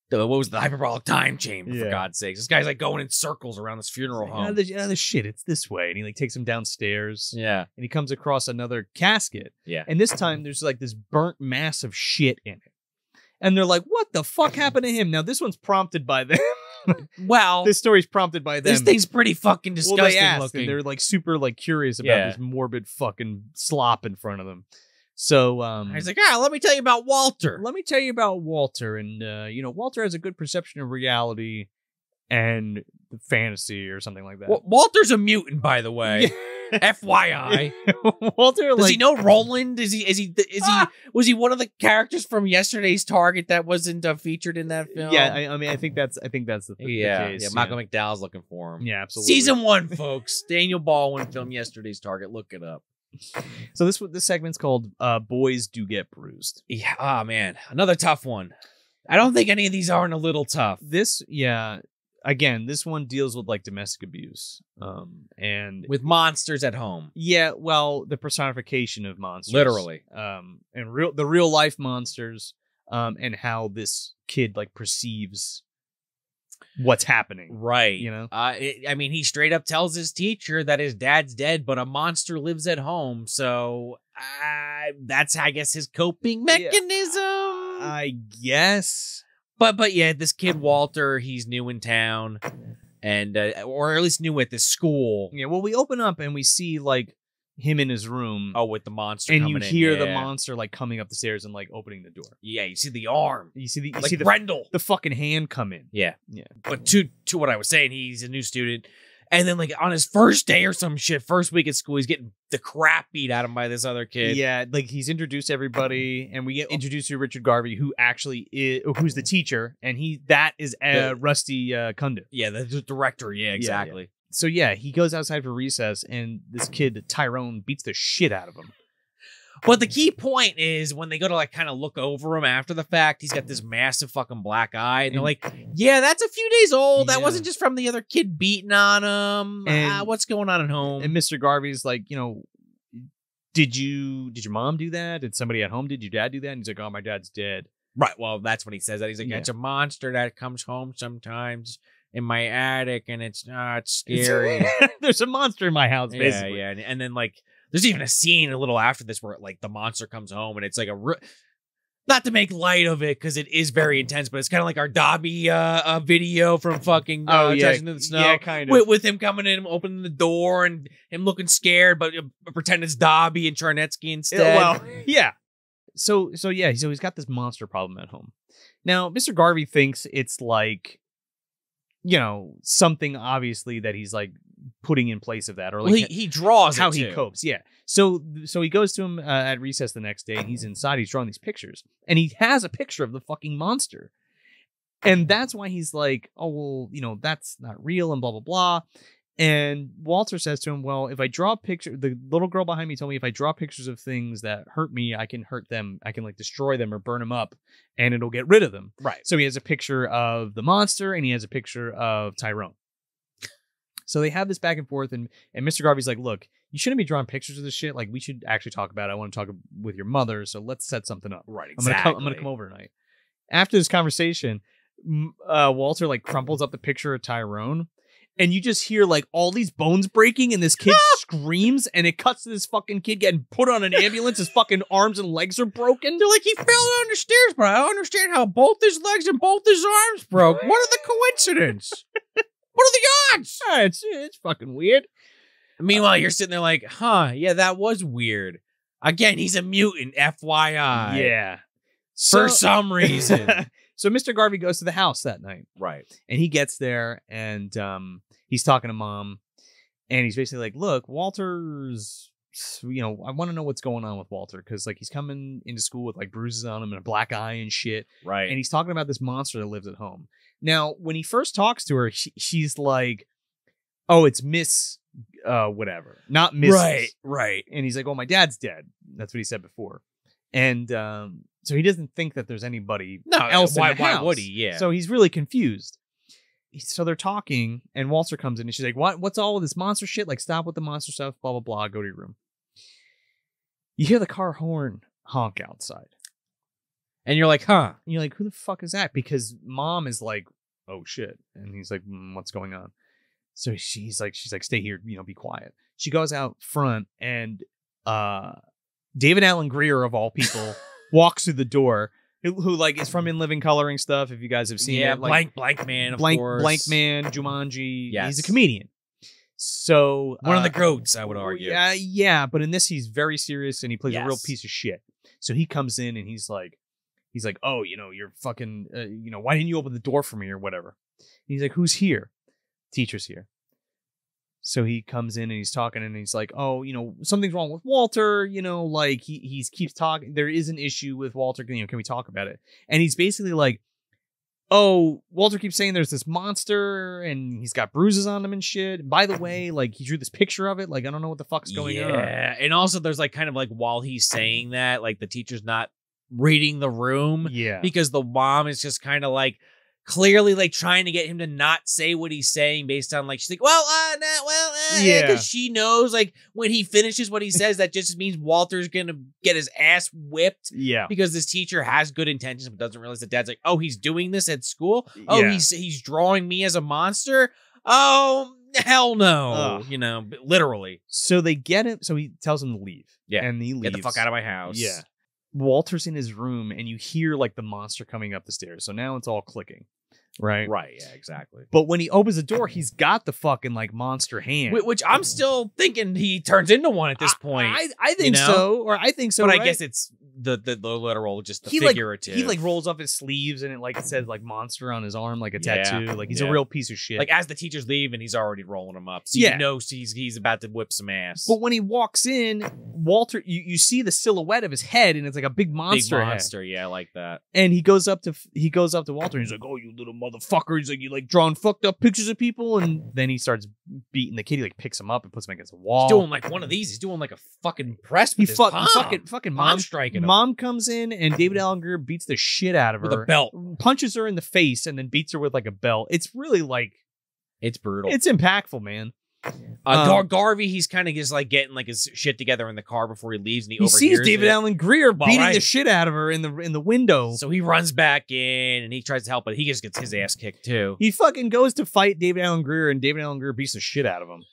The, what was the hyperbolic time chamber? For God's sakes, this guy's like going in circles around this funeral Ah, home. the, ah, the shit, it's this way, and he like takes him downstairs, yeah, and he comes across another casket, yeah. and this time there's like this burnt mass of shit in it, and they're like, "What the fuck happened to him?" Now this one's prompted by them. Well, this story's prompted by them. this thing's pretty fucking well, disgusting they asked, looking. they're like super like curious about Yeah. this morbid fucking slop in front of them. So um, He's like, ah, let me tell you about Walter. let me tell you about Walter, and uh, you know, Walter has a good perception of reality and fantasy or something like that. Wa- Walter's a mutant, by the way. FYI. Walter Does like he know Roland? Is he? Is he? Is he? Was he one of the characters from yesterday's Target that wasn't uh, featured in that film? Yeah, I, I mean, I think that's I think that's the, the yeah, case. yeah. Malcolm McDowell's looking for him. Yeah, absolutely. Season one, folks. Daniel Baldwin film yesterday's Target. Look it up. So this this segment's called uh, "Boys Do Get Bruised." Yeah. Oh man, another tough one. I don't think any of these aren't a little tough. This, yeah, again, this one deals with like domestic abuse, um, and With monsters at home, yeah, well, the personification of monsters, literally. um, and real the real life monsters, um, and how this kid like perceives what's happening. Right. You know? Uh, it, I mean, he straight up tells his teacher that his dad's dead, but a monster lives at home. So uh, that's, I guess, his coping Yeah. mechanism. I guess. but but yeah, this kid Walter, he's new in town, and uh, or at least new at this school. Yeah. Well, we open up and we see like him in his room. Oh, with the monster, and you coming in, hear the yeah. monster like coming up the stairs and like opening the door. Yeah, you see the arm, You see the you like see the, Grendel. the fucking hand come in. Yeah. Yeah. But to to what I was saying, he's a new student. And then like on his first day or some shit, first week at school, he's getting the crap beat out of him by this other kid. Yeah, like he's introduced everybody, and we get introduced to Richard Garvey, who actually is, who's the teacher, and he that is uh, The- Rusty uh, Cundieff. Yeah, the d- director. Yeah, yeah. exactly. So yeah, he goes outside for recess, and this kid Tyrone beats the shit out of him. But the key point is when they go to like kind of look over him after the fact, he's got this massive fucking black eye, and they're like, "Yeah, that's a few days old. That Yeah. wasn't just from the other kid beating on him. And- ah, what's going on at home?" And Mr. Garvey's like, you know, did you did your mom do that? Did somebody at home? Did your dad do that? And he's like, oh, my dad's dead. right. Well, that's when he says that. He's like, Yeah. "It's a monster that comes home sometimes in my attic, and it's not scary." There's a monster in my house, basically. yeah. And, and then like there's even a scene a little after this where like the monster comes home and it's like a re- not to make light of it because it is very intense, but it's kind of like our Dobby uh, uh video from fucking uh, Oh yeah, the Snow. yeah, kind of. With, with him coming in, opening the door, and him looking scared, but uh, pretend it's Dobby and Charnetsky instead. Yeah, well, yeah. So so yeah, so he's got this monster problem at home. Now, Mr. Garvey thinks it's like you know, something obviously that he's like putting in place of that or like Well, he, he draws how he too. copes. Yeah. So so he goes to him uh, at recess the next day and he's inside, he's drawing these pictures. And he has a picture of the fucking monster. And that's why he's like, "Oh, well, you know, that's not real and blah blah blah." And Walter says to him, "Well, if I draw a picture, the little girl behind me told me if I draw pictures of things that hurt me, I can hurt them. I can like destroy them or burn them up, and it'll get rid of them." Right. So he has a picture of the monster and he has a picture of Tyrone. So they have this back and forth, and and Mr. Garvey's like, "Look, you shouldn't be drawing pictures of this shit. Like, we should actually talk about it. I want to talk with your mother, so let's set something up. Right. I'm gonna come. I'm gonna come over tonight." After this conversation, uh, Walter like crumples up the picture of Tyrone, and you just hear like all these bones breaking, and this kid screams, and it cuts to this fucking kid getting put on an ambulance. His fucking arms and legs are broken. They're like he fell down the stairs, but I don't understand how both his legs and both his arms broke. What are the coincidence? what are the odds? It's it's fucking weird. Meanwhile, you're sitting there like, huh, yeah, that was weird. Again, he's a mutant, FYI. yeah. For some reason. so Mr. Garvey goes to the house that night right. and he gets there and um, he's talking to mom and he's basically like, look, Walter's, you know, I want to know what's going on with Walter because like he's coming into school with like bruises on him and a black eye and shit. Right. And he's talking about this monster that lives at home. Now, when he first talks to her, she, she's like, oh, it's Miss, uh, whatever, not Miss. right. Right. And he's like, "Oh, my dad's dead." That's what he said before. And um, so he doesn't think that there's anybody No, else. in why, the why house. would he? Yeah. So he's really confused. So they're talking, and Walter comes in, and she's like, "What? What's all this monster shit? Like, stop with the monster stuff. Blah blah blah. Go to your room." You hear the car horn honk outside, and you're like, huh. and you're like, "Who the fuck is that?" Because mom is like, "Oh shit," and he's like, "Mm, "What's going on?" So she's like, "She's like, stay here. You know, be quiet." She goes out front, and uh, David Alan Grier of all people walks through the door. Who, like is from In Living Coloring stuff? If you guys have seen yeah, it, like, blank, blank man, of blank course. blank man jumanji Yeah, he's a comedian so One of the uh, goats, I would argue. yeah yeah but in this he's very serious and he plays a real piece of shit so he comes in and he's like he's like oh you know you're fucking uh, you know why didn't you open the door for me or whatever and he's like who's here teacher's here So he comes in and he's talking and he's like, "Oh, you know, something's wrong with Walter. You know, like he he keeps talking. There is an issue with Walter. You know, can we talk about it?" And he's basically like, "Oh, Walter keeps saying there's this monster and he's got bruises on him and shit. By the way, like he drew this picture of it. Like I don't know what the fuck's going on." yeah. And also there's like kind of like while he's saying that, like the teacher's not reading the room Yeah, because the mom is just kind of like clearly like trying to get him to not say what he's saying based on like she's like well uh nah, well uh, yeah because she knows like when he finishes what he says that just means Walter's gonna get his ass whipped yeah, because this teacher has good intentions but doesn't realize that dad's like oh he's doing this at school oh Yeah. he's he's drawing me as a monster oh hell no Ugh. you know literally So they get him. So he tells him to leave. Yeah. and he leaves. get the fuck out of my house Yeah. Walter's in his room and you hear like the monster coming up the stairs. So now it's all clicking. Right. right yeah exactly But when he opens the door, he's got the fucking like monster hand. Wh- which I'm still thinking he turns into one at this I- point I, I think know? so. Or I think so. but I right? guess it's the, the the literal, just the he like figurative. he like rolls up his sleeves and it like says like monster on his arm, like a Yeah. tattoo. Like he's Yeah. a real piece of shit. like as the teachers leave and he's already rolling them up, so Yeah. you know he's he's about to whip some ass. but when he walks in, Walter, you, you see the silhouette of his head, and it's like a big Big monster, head. monster, yeah, I like that. And he goes up to he goes up to Walter. and He's like, "Oh, you little motherfucker!" He's like, "You like drawing fucked up pictures of people." And then he starts beating the kid. He like picks him up and puts him against a wall. He's doing like one of these. He's doing like a fucking press he fuck, fucking fucking palm mom striking him Mom comes in and David Alan Grier beats the shit out of her with a belt. punches her in the face and then beats her with like a belt. It's really like It's brutal. it's impactful, man. Uh, um, Gar- Garvey, he's kind of just like getting like his shit together in the car before he leaves, and he, He sees David it. Alan Grier beating the shit out of her in the in the window. So he runs back in and he tries to help, but he just gets his ass kicked too. he fucking goes to fight David Alan Grier, and David Alan Grier beats the shit out of him.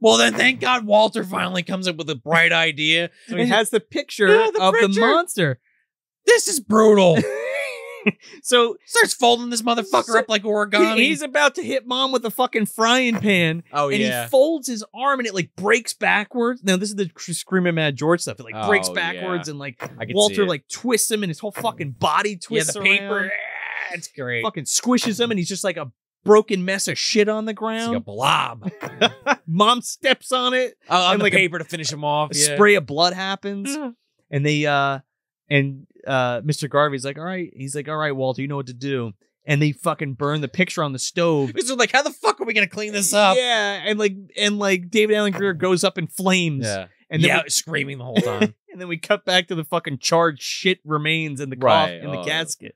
Well, then thank God Walter finally comes up with a bright idea. So he And- has the picture Yeah, the of the monster. This is brutal. so Starts folding this motherfucker up like origami. he- he's about to hit mom with a fucking frying pan. oh and he folds his arm and it like breaks backwards. Now this is the screaming mad George stuff. It like breaks Oh, backwards yeah. and like I Walter like twists him and his whole fucking body twists. yeah, the paper. around. ah, It's great. Fucking squishes him and he's just like a broken mess of shit on the It's like a ground. blob. Mom steps on it. Oh, on And the like a- paper to finish him off. A yeah. spray of blood happens. Mhm. And they uh and uh Mr. Garvey's like, all right, he's like, all right, Walter, you know what to do. And they fucking burn the picture on the stove. Because they're like, how the fuck are we gonna clean this up? Yeah, and like and like David Alan Grier goes up in flames. Yeah. And then yeah, we- screaming the whole time. and then we cut back to the fucking charred shit remains in the Right, in the oh. casket.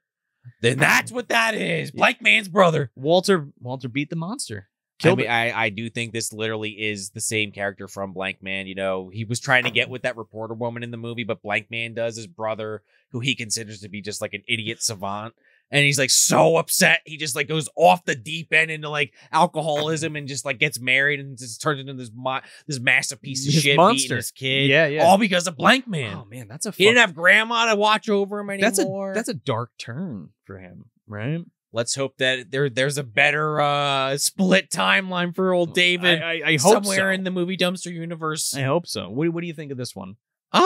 then that's what that is. Blank Man's brother. Walter Walter beat the monster. I Killed mean, it. I, I do think this literally is the same character from Blank Man. You know, he was trying to get with that reporter woman in the movie, but Blank Man does his brother, who he considers to be just like an idiot savant. And he's like so upset. He just like goes off the deep end into like alcoholism and just like gets married and just turns into this mo- this massive piece of This shit monster. his kid. Yeah, yeah. All because of Blank Man. Oh man, that's a he didn't have grandma to watch over him anymore. that's a that's a dark turn for him, right? Let's hope that there there's a better uh split timeline for old David I, I, I hope somewhere so. in the movie dumpster universe. I hope so. What, what do you think of this one? Um,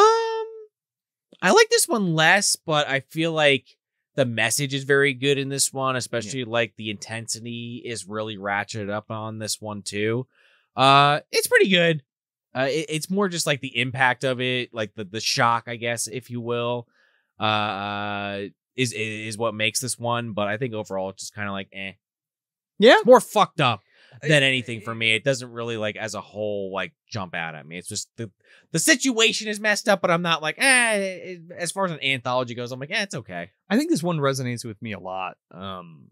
I like this one less, but I feel like the message is very good in this one, especially like the intensity is really ratcheted up on this one too. Uh, it's pretty good. Uh, it- it's more just like the impact of it, like the the shock, I guess, if you will. Uh, is is what makes this one, but I think overall it's just kind of like eh. Yeah. It's more fucked up than anything for me. It doesn't really like as a whole like jump out at me. It's just the the situation is messed up, but I'm not like eh. as far as an anthology goes, I'm like eh, it's okay. I think this one resonates with me a lot. Um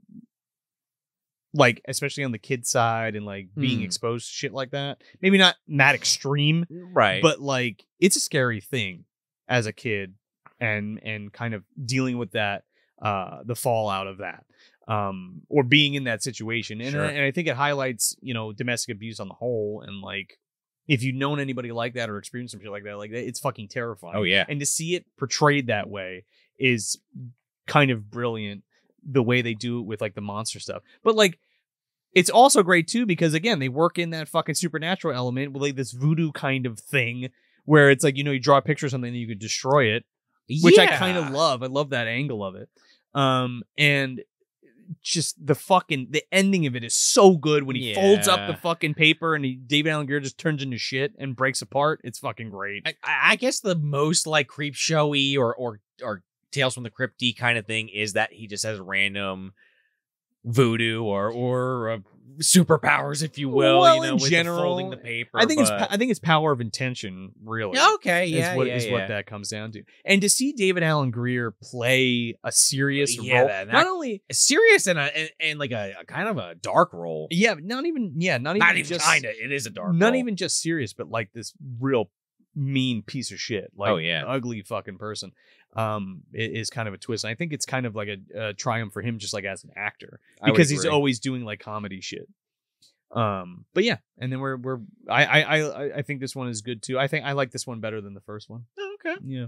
like especially on the kid side and like being Hmm. exposed to shit like that. Maybe not that extreme, Right, but like it's a scary thing as a kid and and kind of dealing with that uh the fallout of that um or being in that situation. And, Sure. and i think it highlights you know domestic abuse on the whole and like if you've known anybody like that or experienced some shit like that like it's fucking terrifying. oh yeah, and to see it portrayed that way is kind of brilliant the way they do it with like the monster stuff. But like it's also great too because again they work in that fucking supernatural element with like this voodoo kind of thing where it's like you know you draw a picture of something and you could destroy it which I kind of love. I love that angle of it. Um, and just the fucking the ending of it is so good when he folds up the fucking paper and he, David Alan Grier just turns into shit and breaks apart. It's fucking great. I, I I guess the most like creep showy or or or Tales from the Crypty kind of thing is that he just has random voodoo or or uh, superpowers, if you will. Well, you know, in with the general, folding the paper. I think it's but- pa- I think it's power of intention, really. okay. is Yeah, what, yeah, is yeah. what that comes down to. And to see David Alan Grier play a serious Yeah, role, that- not that- only serious and a and, and like a, a kind of a dark role. yeah, not even yeah, not even Not even just kind of. It is a dark. not role. even just serious, but like this real mean piece of shit, like Oh, yeah. ugly fucking person. Um, is kind of a twist. And I think it's kind of like a, a triumph for him, just like as an actor, because he's always doing like comedy shit. Um, but yeah, and then we're we're I I I I think this one is good too. I think I like this one better than the first one. Oh, okay. Yeah,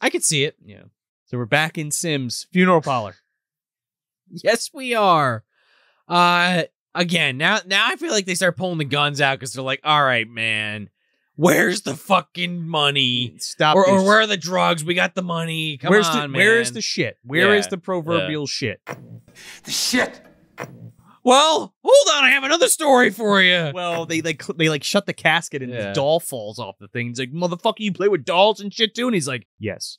I could see it. yeah. So we're back in Simms funeral parlor. Yes, we are. Uh again, now now I feel like they start pulling the guns out because they're like, all right, man, where's the fucking money? Stop. Or, or where are the drugs? We got the money. Come Where's on, the where is the shit? Where is Yeah, the proverbial shit? The shit! Well, hold on, I have another story for you. Well, they like cl- they like shut the casket and Yeah. his doll falls off the thing. He's like, "Motherfucker, you play with dolls and shit too?" And he's like, "Yes."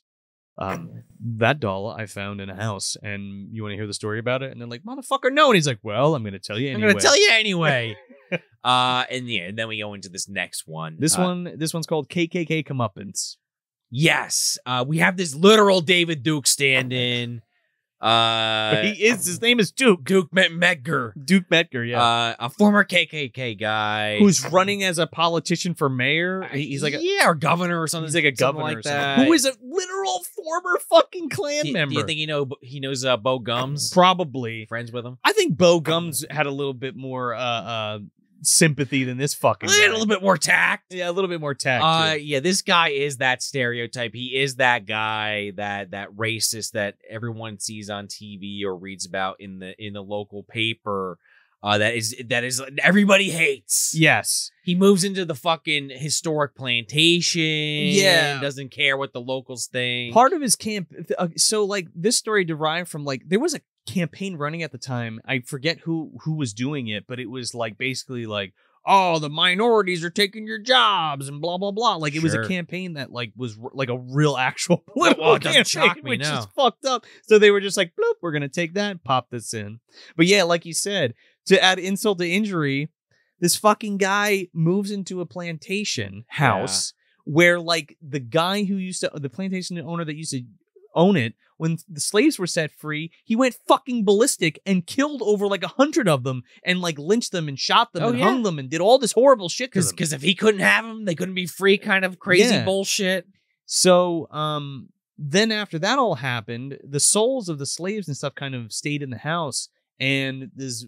Um, that doll I found in a house, and you want to hear the story about it? And they're like, "Motherfucker, no!" And he's like, "Well, I'm going to tell you anyway. I'm gonna tell you anyway. uh, and yeah, and then we go into this next one. This Uh, one, this one's called KKK Comeuppance. yes. Uh, we have this literal David Duke stand-in. Uh, But he is. His name is Duke. Duke Met- Medgar. Duke Metger, yeah. Uh, a former KKK guy Who's running as a politician for mayor? He- He's like a yeah, or governor or something. he's like a something governor like or something. that. Who is a literal former fucking Klan Do, member? do you think he know he knows uh, Bo Gums? Probably. Friends with him? I think Bo Gums had a little bit more uh, uh, sympathy than this fucking A guy. little bit more tact. yeah, a little bit more tact. Uh, too. yeah, this guy is that stereotype. He is that guy, that that racist that everyone sees on TV or reads about in the in the local paper. Uh, that is that is everybody hates. yes. He moves into the fucking historic plantation. Yeah. doesn't care what the locals think. Part of his camp. Uh, so, like, this story derived from like there was a campaign running at the time. I forget who who was doing it, but it was like basically like, oh, the minorities are taking your jobs and blah blah blah. Like, it was a campaign that like was like a real actual oh, political oh, Well, campaign, shock me, which no. is fucked up. So they were just like, bloop, we're gonna take that, pop this in. But yeah, like you said, to add insult to injury, this fucking guy moves into a plantation house where like the guy who used to the plantation owner that used to own it when the slaves were set free he went fucking ballistic and killed over like a hundred of them and like lynched them and shot them Oh, and yeah. hung them and did all this horrible shit to because them. because if he couldn't have them, they couldn't be free. Kind of crazy Yeah. bullshit. So um then after that all happened, the souls of the slaves and stuff kind of stayed in the house and this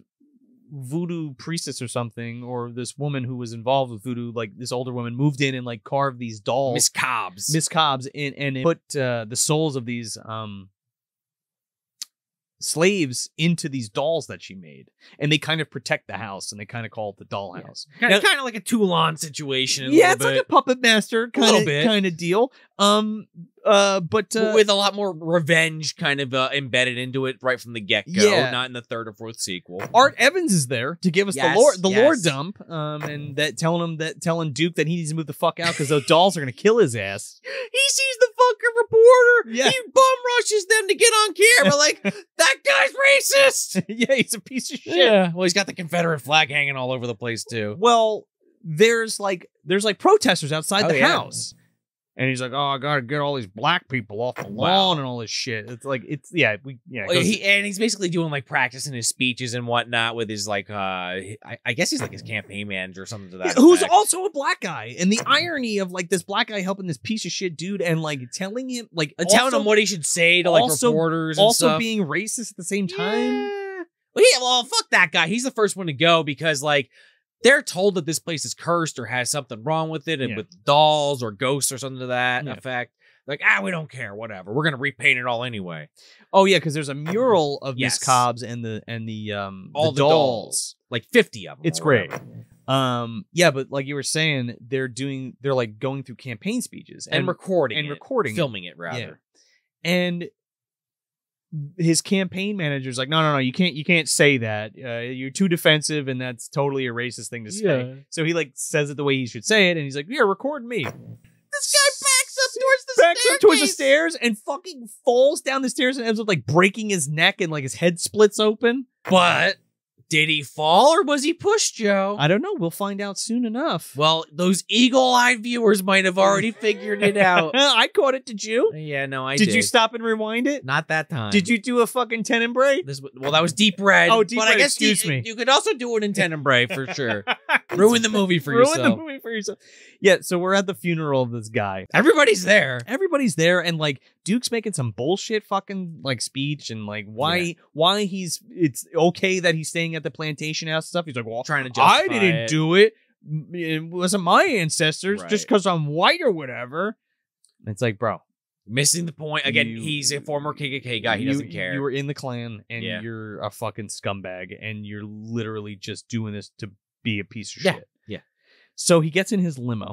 voodoo priestess or something or this woman who was involved with voodoo like this older woman moved in and like carved these dolls Miss Cobbs. Miss Cobbs in and it put uh, the souls of these um slaves into these dolls that she made and they kind of protect the house and they kind of call it the doll Yeah. house kind, Now- of, kind of like a Toulon situation. Yeah it's like a puppet master kind of bit. kind of deal um uh but uh, with a lot more revenge kind of uh, embedded into it right from the get go, Yeah. not in the third or fourth sequel. Art Evans is there to give us Yes, the lore the lore dump um and that telling him that telling Duke that he needs to move the fuck out because those dolls are gonna kill his ass He sees the fucking reporter. Yeah. He bum rushes them to get on camera. Like that guy's racist. yeah he's a piece of shit Yeah. Well, he's got the Confederate flag hanging all over the place too. Well, there's like there's like protesters outside Oh, the yeah. house. And he's like, "Oh, I gotta get all these black people off the lawn and all this shit." It's like it's yeah, we yeah. Well, he, and he's basically doing like practicing his speeches and whatnot with his like uh I, I guess he's like his campaign manager or something to that. Yeah, who's also a black guy, and the irony of like this black guy helping this piece of shit dude, and like telling him like Uh, telling him what he should say to like also- reporters and also stuff. being racist at the same time. Yeah. Well, yeah, well, fuck that guy. He's the first one to go because like they're told that this place is cursed or has something wrong with it, and Yeah. with dolls or ghosts or something to that Yeah. effect. Like, ah, we don't care, whatever. We're gonna repaint it all anyway. Oh yeah, because there's a mural of Yes. Miss Cobbs and the and the um All the the dolls. dolls. Like fifty of them. It's great. whatever. Um yeah, but like you were saying, they're doing they're like going through campaign speeches And, recording and it, recording filming it rather. Yeah. And his campaign manager's like, no, no, no, you can't, you can't say that. Uh, you're too defensive, and that's totally a racist thing to say. So he like says it the way he should say it, and he's like, yeah, record me. This guy backs up towards the Backs up towards the stairs and fucking falls down the stairs and ends up like breaking his neck and like his head splits open. But did he fall or was he pushed, Joe? I don't know. We'll find out soon enough. well, those eagle-eyed viewers might have already figured it out. I caught it. Did you? yeah, no, I did, did. you stop and rewind it? Not that time. Did you do a fucking tenebrae? This well, that was deep red. Oh, Deep but Red, I guess excuse you, me. You could also do it in Tenebrae for sure. Ruin the movie for Ruin yourself. Ruin the movie for yourself. Yeah, so we're at the funeral of this guy. Everybody's there. Everybody's there, and like Duke's making some bullshit fucking like speech, and like why Yeah. why he's it's okay that he's staying at the plantation house and stuff. He's like, well, Trying to I didn't it. do it. It wasn't my ancestors just because I'm white or whatever. It's like, bro, Missing the point again. You- he's a former KKK guy. He you- doesn't care. You were in the Klan, and Yeah. you're a fucking scumbag, and you're literally just doing this to be a piece of Yeah, shit. yeah. So he gets in his limo,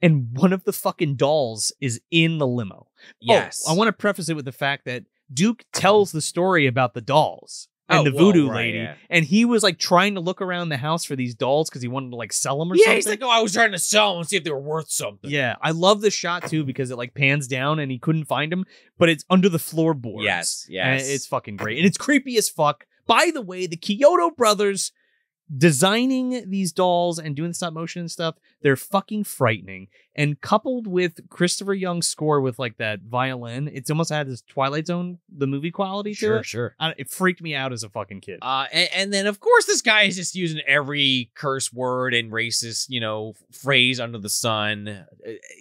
and one of the fucking dolls is in the limo. yes. Oh, I want to preface it with the fact that Duke tells the story about the dolls and Oh, the well, voodoo right, lady, yeah. and he was like trying to look around the house for these dolls because he wanted to like sell them or yeah, something. he's like, oh, I was trying to sell them and see if they were worth something. Yeah, I love this shot too because it like pans down and he couldn't find him, but it's under the floorboards. Yes, And yes. it's fucking great. And it's creepy as fuck. By the way, the Chiodo brothers designing these dolls and doing the stop motion and stuff, they're fucking frightening. And coupled with Christopher Young's score with like that violin, it's almost had this Twilight Zone, the movie quality to sure, it. sure. I, it freaked me out as a fucking kid. Uh, and, and then of course this guy is just using every curse word and racist, you know, phrase under the sun uh,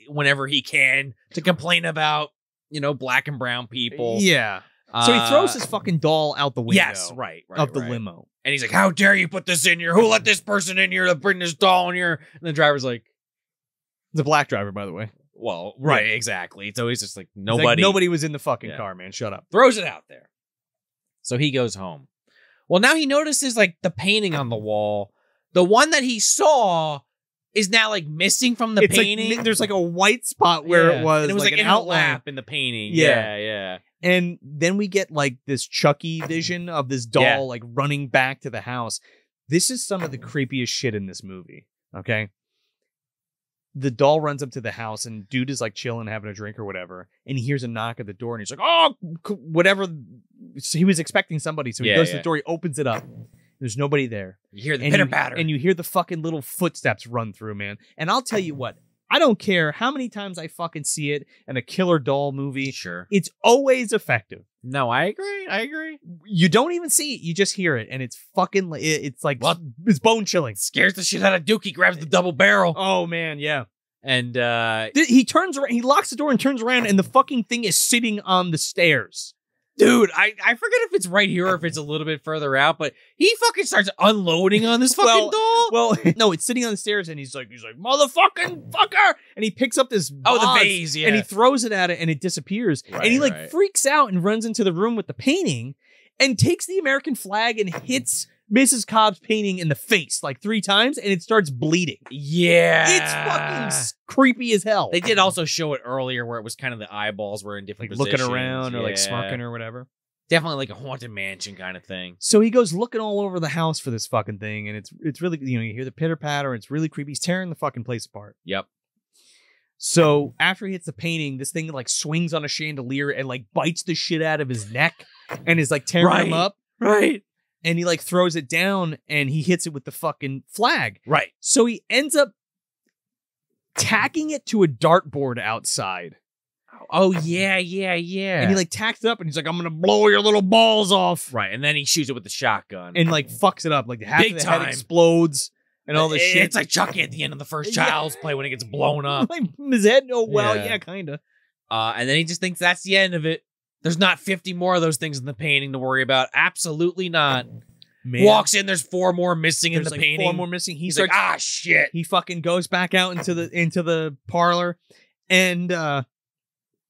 whenever he can to complain about, you know, black and brown people. yeah. So he throws Uh, his fucking doll out the window yes, right, right, of the right. limo. And he's like, "How dare you put this in here? Who let this person in here to bring this doll in here?" And the driver's like, It's a black driver, by the way. "Well, right, exactly." So he's just like, It's like, "Nobody, nobody was in the fucking Yeah. car, man. Shut up. throws it out there." So he goes home. Well, now he notices like the painting on the wall. The one that he saw is now like missing from the it's painting. like there's like a white spot where Yeah. it was. And it was like, an an outline in the painting. Yeah. Yeah, yeah. And then we get like this Chucky vision of this doll Yeah. like running back to the house. This is some of the creepiest shit in this movie. Okay. The doll runs up to the house and dude is like chilling, having a drink or whatever. And he hears a knock at the door and he's like, oh, whatever. So he was expecting somebody. So he Yeah, goes to the door, he opens it up. There's nobody there. You hear the pitter patter. and you hear the fucking little footsteps run through, man. And I'll tell you what, I don't care how many times I fucking see it in a killer doll movie. sure. It's always effective. No, I agree. I agree. You don't even see it; you just hear it, and it's fucking. it- It's like What? it's bone chilling. Scares the shit out of. He grabs the double barrel. Oh man, yeah. And uh He turns around, he locks the door and turns around, and the fucking thing is sitting on the stairs. Dude, I, I forget if it's right here or if it's a little bit further out, but he fucking starts unloading on this fucking Well, doll. Well, no, it's sitting on the stairs, and he's like, he's like, motherfucking fucker, and he picks up this oh, the vase, yeah. and he throws it at it and it disappears. Right, and he like right. freaks out and runs into the room with the painting and takes the American flag and hits Mrs. Cobb's painting in the face like three times and it starts bleeding. yeah. It's fucking creepy as hell. They did also show it earlier where it was kind of the eyeballs were in different like looking around or like smirking or whatever. Definitely like a haunted mansion kind of thing. So he goes looking all over the house for this fucking thing and it's it's really you know you hear the pitter patter and it's really creepy. He's tearing the fucking place apart. Yep. So after he hits the painting, this thing like swings on a chandelier and like bites the shit out of his neck and is like tearing him up. Right. And he like throws it down and he hits it with the fucking flag. Right. So he ends up tacking it to a dartboard outside. Oh yeah, yeah, yeah. And he like tacks it up and he's like, I'm gonna blow your little balls off. right, and then he shoots it with the shotgun. And like fucks it up. Like half Big of the head explodes and all this It- shit. It's like Chucky at the end of the first Yeah. Child's Play when it gets blown up. like his head. Oh well, Yeah. yeah, kinda. Uh, and then he just thinks that's the end of it. There's not 50 more of those things in the painting to worry about. Absolutely not. Man, Walks in, there's four more missing in the like painting. four more missing. He He's starts like, ah, shit. he fucking goes back out into the into the parlor and uh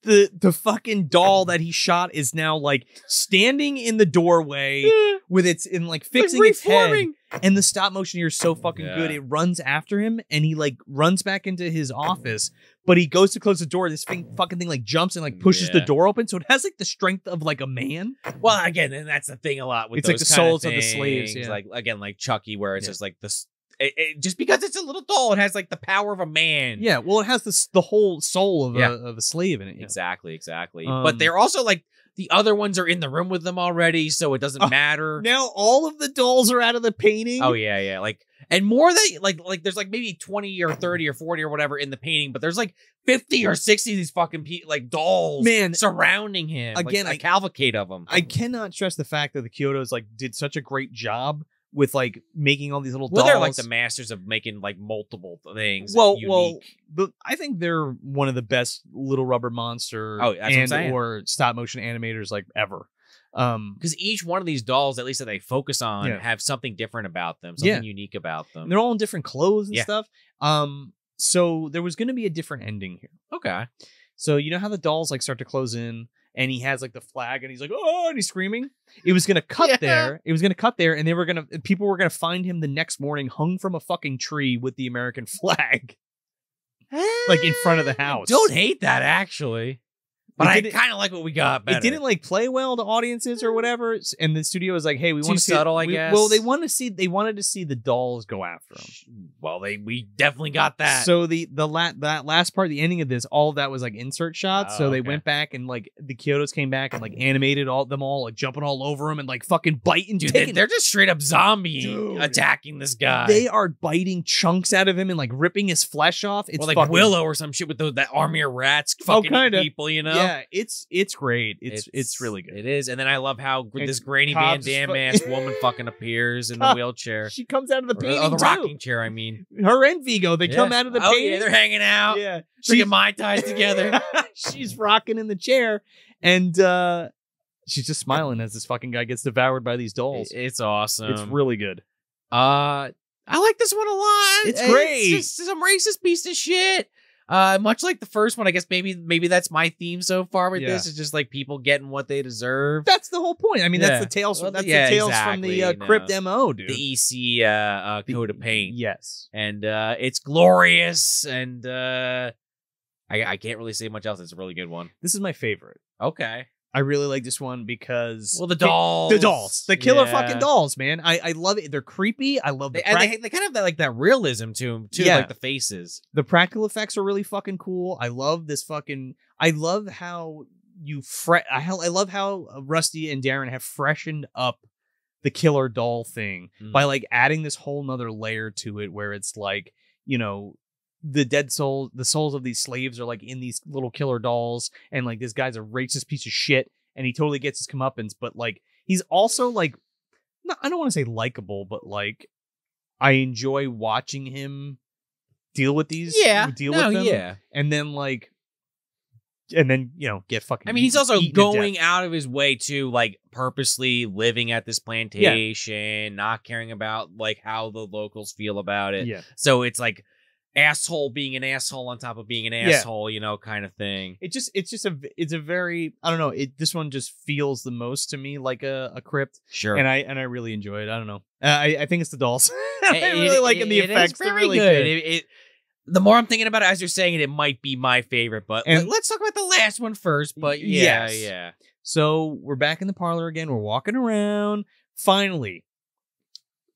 the the fucking doll that he shot is now like standing in the doorway with its in like fixing its head. And the stop motion here is so fucking good. It runs after him and he like runs back into his office, but he goes to close the door. This thing, fucking thing like jumps and like pushes the door open. So it has like the strength of like a man. Well, again, and that's the thing a lot with It's like the souls of the slaves, things, yeah. Like again, like Chucky, where it's Yeah. just like this. It, it- just because it's a little doll, it has like the power of a man. Yeah, well, it has this the whole soul of Yeah. a of a slave in it. yeah. exactly, exactly. Um, but they're also like the other ones are in the room with them already, so it doesn't Oh, matter. Now all of the dolls are out of the painting. Oh yeah, yeah. Like and more than like like there's like maybe 20 or 30 or 40 or whatever in the painting, but there's like 50 or 60 of these fucking pe- like dolls Man, surrounding him. like, again, a I- cavalcade of them. I cannot stress the fact that the Chiodos like did such a great job with like making all these little well, dolls. they're like the masters of making like multiple things. well, unique. well, the, I think they're one of the best little rubber monster Oh, that's what I'm and or stop motion animators like ever. Um, because each one of these dolls, at least that they focus on, Yeah. have something different about them, something Yeah. unique about them. and they're all in different clothes and Yeah. stuff. Um, so there was going to be a different ending here. okay. So you know how the dolls like start to close in, and he has like the flag, and he's like, oh, and he's screaming. It was gonna cut Yeah. there. It was gonna cut there, and they were gonna people were gonna find him the next morning, hung from a fucking tree with the American flag, like in front of the ah, house. Don't hate that actually, but I kind of like what we got. Better. It didn't like play well to audiences or whatever, and the studio was like, "Hey, we want to see." subtle, I we- guess. Well, they want to see. They wanted to see the dolls go after him. Well, they we definitely got that. So the the la- that last part, the ending of this, all of that was like insert shots. Oh, so they okay. went back and like the Chiodos came back and like animated all them all like jumping all over him and like fucking biting. Dude, they, they're just straight up zombie Dude. attacking this guy. they are biting chunks out of him and like ripping his flesh off. It's or like fucking, Willow or some shit with those, that army of rats oh, fucking eat kinda. people, you know? Yeah, it's it's great. It's it's, really good. It is. And then I love how gr- this Granny Van Cobb's fu- ass woman fucking appears in the wheelchair. She comes out of the Or, painting oh, the too. rocking chair, I mean. Her and Vigo, they come out of the oh, painting. yeah, they're hanging out. yeah, Drinking Mai Tais together. she's rocking in the chair, and uh she's just smiling as this fucking guy gets devoured by these dolls. It's awesome. it's really good. Uh, I like this one a lot. It's great. It's just some racist piece of shit. Uh, much like the first one, I guess maybe maybe that's my theme so far with Yeah. this. It's just like people getting what they deserve. That's the whole point. I mean, Yeah. that's the tales. Well, that's yeah, the tales from the uh. Crypt Mo, dude. The EC uh, uh coat of paint, Yes. and uh, it's glorious, and uh, I I can't really say much else. It's a really good one. This is my favorite. Okay. I really like this one because Well, the dolls, the dolls, the killer Yeah. fucking dolls, man. I I love it. They're creepy. I love the They, and they, they kind of have like that realism to them too, Yeah. like the faces. the practical effects are really fucking cool. I love this fucking. I love how you fre- I, I love how uh, Rusty and Darin have freshened up the killer doll thing Mm. by like adding this whole nother layer to it, where it's like you know the dead soul, the souls of these slaves are like in these little killer dolls, and like this guy's a racist piece of shit, and he totally gets his comeuppance, but like he's also like, not, I don't want to say likable, but like I enjoy watching him deal with these, Yeah, deal no, with them, yeah. and then like, and then you know get fucking. I mean, he's also eaten to death. going out of his way to like purposely living at this plantation, not caring about like how the locals feel about it. Yeah, So it's like asshole being an asshole on top of being an Yeah. asshole, you know, kind of thing. it just it's just a it's a very I don't know it this one just feels the most to me like a, a crypt Sure. and I and I really enjoy it I don't know Uh, I I think it's the dolls I It- really it- like it- the effects very really good. good, the more I'm thinking about it, as you're saying it, it might be my favorite. But And- let- let's talk about the last one first. But yeah, Yes. yeah. So we're back in the parlor again. We're walking around. Finally,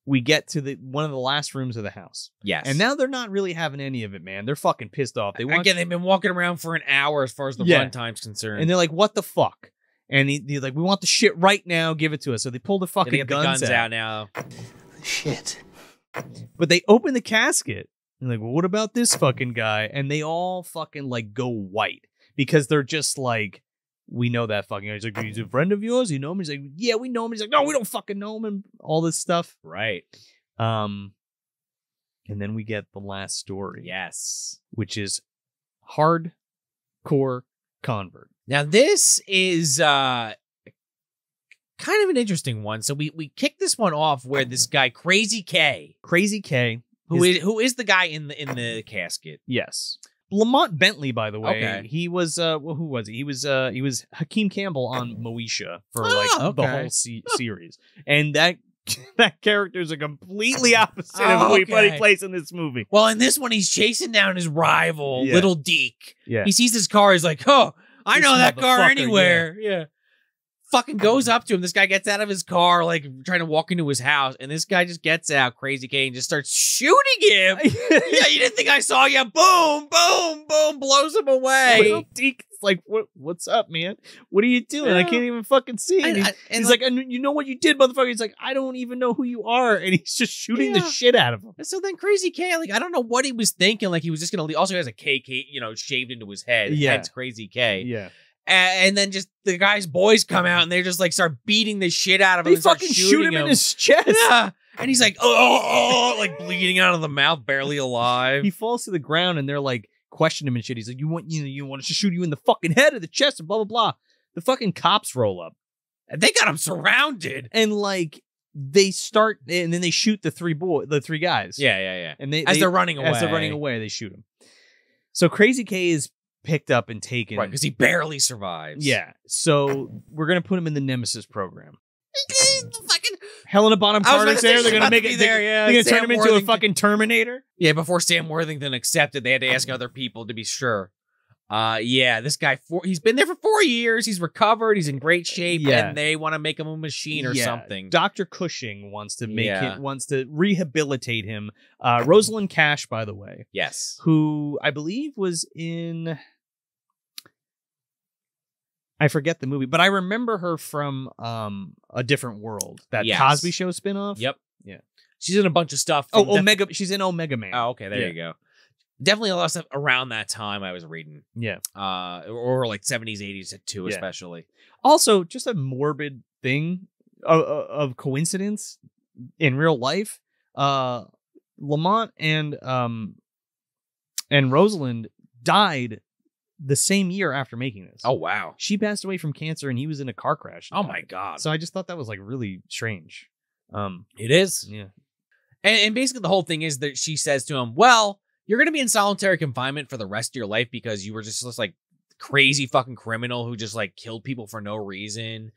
we get to the one of the last rooms of the house, Yes. and now they're not really having any of it, man. They're fucking pissed off. They want, again, they've been walking around for an hour as far as the Yeah. runtime's concerned. and they're like, "What the fuck?" And he, he's like, "We want the shit right now. Give it to us." So they pull the Yeah, fucking they get the guns, guns out. out now. Shit. But they open the casket. And like, well, what about this fucking guy? And they all fucking like go white because they're just like, we know that fucking guy. He's like, he's a friend of yours. You know him? He's like, yeah, we know him. He's like, no, we don't fucking know him. And all this stuff. Right. Um, and then we get the last story, Yes. which is hardcore convert. Now this is uh kind of an interesting one. So we we kick this one off where this guy Crazy K, Crazy K, who His- is who is the guy in the in the casket. yes, Lamont Bentley, by the way, Okay. he was uh, well, who was he? He was uh, he was Hakeem Campbell on Moesha for like Oh, the whole se- series, and that that character is a completely opposite Oh, of who he, what he plays in this movie. Well, in this one, he's chasing down his rival, Yeah. Little Deke. Yeah, He sees his car. He's like, "Oh, I This know that car anywhere." Yeah. Fucking goes up to him. This guy gets out of his car, like trying to walk into his house, and this guy just gets out, crazy K, and just starts shooting him. yeah, you didn't think I saw you? Boom, boom, boom, blows him away. Little Deke's like, what? What's up, man? What are you doing? I can't even fucking see. And And- he's, and, and he's like, and you know what you did, motherfucker? He's like, I don't even know who you are, and he's just shooting the shit out of him. And so then Crazy K, like I don't know what he was thinking. Like he was just gonna leave. Also, he has KK, you know, shaved into his head. Yeah. hence Crazy K. Yeah, A- And, then just the guy's boys come out and they just like start beating the shit out of him. they fucking shoot shooting him, in his chest. Yeah. And he's like, oh, oh, oh, oh," like bleeding out of the mouth, barely alive. he falls to the ground and they're like questioning him and shit. He's like, "You want you know you want us to shoot you in the fucking head or the chest and blah blah blah." The fucking cops roll up And they got him surrounded. and like they start and then they shoot the three boy the three guys. Yeah, yeah, yeah. and they As they- they're running away. as they're running away, they shoot him. So Crazy K is picked up and taken. Right, because he barely survives. yeah. So we're gonna put him in the Nemesis program. fucking Helena Bonham Carter's there. They're gonna make it there, yeah. They're gonna Sam turn him into a fucking Terminator. Yeah, before Sam Worthington accepted, they had to ask other people to be sure. Uh yeah, this guy four, he's been there for four years. He's recovered. He's in great shape, Yeah. and they want to make him a machine or Yeah, something. Dr. Cushing wants to make Yeah. it wants to rehabilitate him. Uh Rosalind Cash, by the way, yes. who I believe was in I forget the movie, but I remember her from um a different world, that Yes. Cosby show spinoff. Yep. Yeah. She's in a bunch of stuff. Oh, from def- Omega. She's in Omega Man. Oh, okay, there Yeah. you go. Definitely a lot of stuff around that time I was reading. Yeah. Uh or like 70s, 80s too, Yeah. especially. Also, just a morbid thing of, of coincidence in real life. Uh, Lamont and um and Rosalind died the same year after making this. Oh wow. she passed away from cancer, and he was in a car crash. Oh died. my god. So I just thought that was like really strange. Um, it is. yeah, And, and basically, the whole thing is that she says to him, "Well, you're going to be in solitary confinement for the rest of your life because you were just this like crazy fucking criminal who just like killed people for no reason,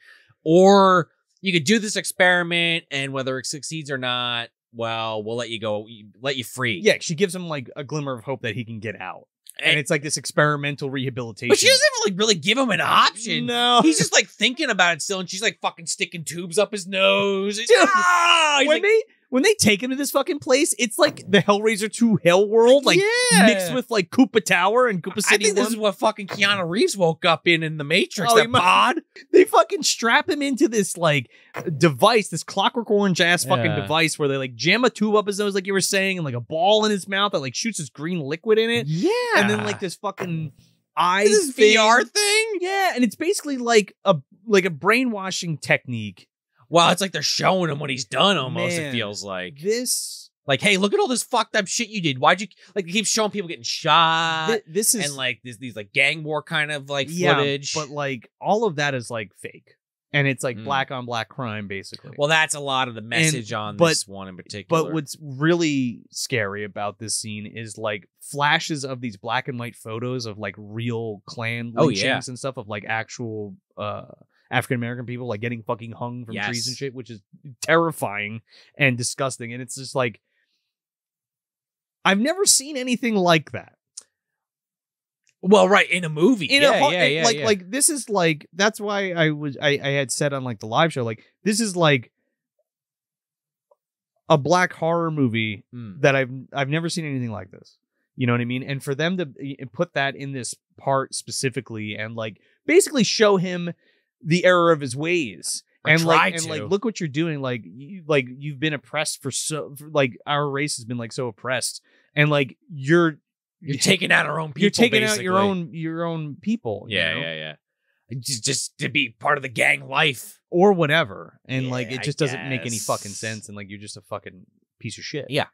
or you could do this experiment, and whether it succeeds or not, well, we'll let you go, let you free. yeah. She gives him like a glimmer of hope that he can get out, and, and, it's like this experimental rehabilitation. but she doesn't even like really give him an option. No, He's just like thinking about it still, and she's like fucking sticking tubes up his nose. Dude, Ah! When like, they when they take him to this fucking place, it's like the Hellraiser 2 Hell World, like yeah. mixed with like Koopa Tower and Koopa City. I think this is what fucking Keanu Reeves woke up in in the Matrix. Oh, that pod. they fucking strap him into this like device, this clockwork orange ass fucking Yeah. device where they like jam a tube up his nose, like you were saying, and like a ball in his mouth that like shoots this green liquid in it, Yeah, and then like this fucking eyes this thing. VR thing. Yeah, and it's basically like a like a brainwashing technique. Wow, it's like they're showing him what he's done. Almost Man. it feels like This like, hey, look at all this fucked up shit you did. Why'd you like keep showing people getting shot thi- this is and like this, these like gang war kind of like yeah, footage? but like all of that is like fake, and it's like Mm. black on black crime basically. well, that's a lot of the message on but- this one in particular. But what's really scary about this scene is like flashes of these black and white photos of like real Klan Oh, lynchings yeah. and stuff of like actual uh African American people like getting fucking hung from trees and shit, which is terrifying and disgusting. And it's just like I've never seen anything like that. well, right in a movie, In yeah, a yeah, yeah, like yeah. like this is like that's why I was I, I had said on like the live show, like this is like a black horror movie Mm. that I've I've never seen anything like this. You know what I mean? And for them to uh, put that in this part specifically and like basically show him the error of his ways. Or and like and to. like look what you're doing like you like you've been oppressed for so for, like our race has been like so oppressed and like you're you're taking out our own people. you're taking out your own your own people you Yeah, know? yeah, yeah. Just, just to be part of the gang life. or whatever and like Yeah, it I just doesn't make any fucking sense and like you're just a fucking piece of shit Yeah.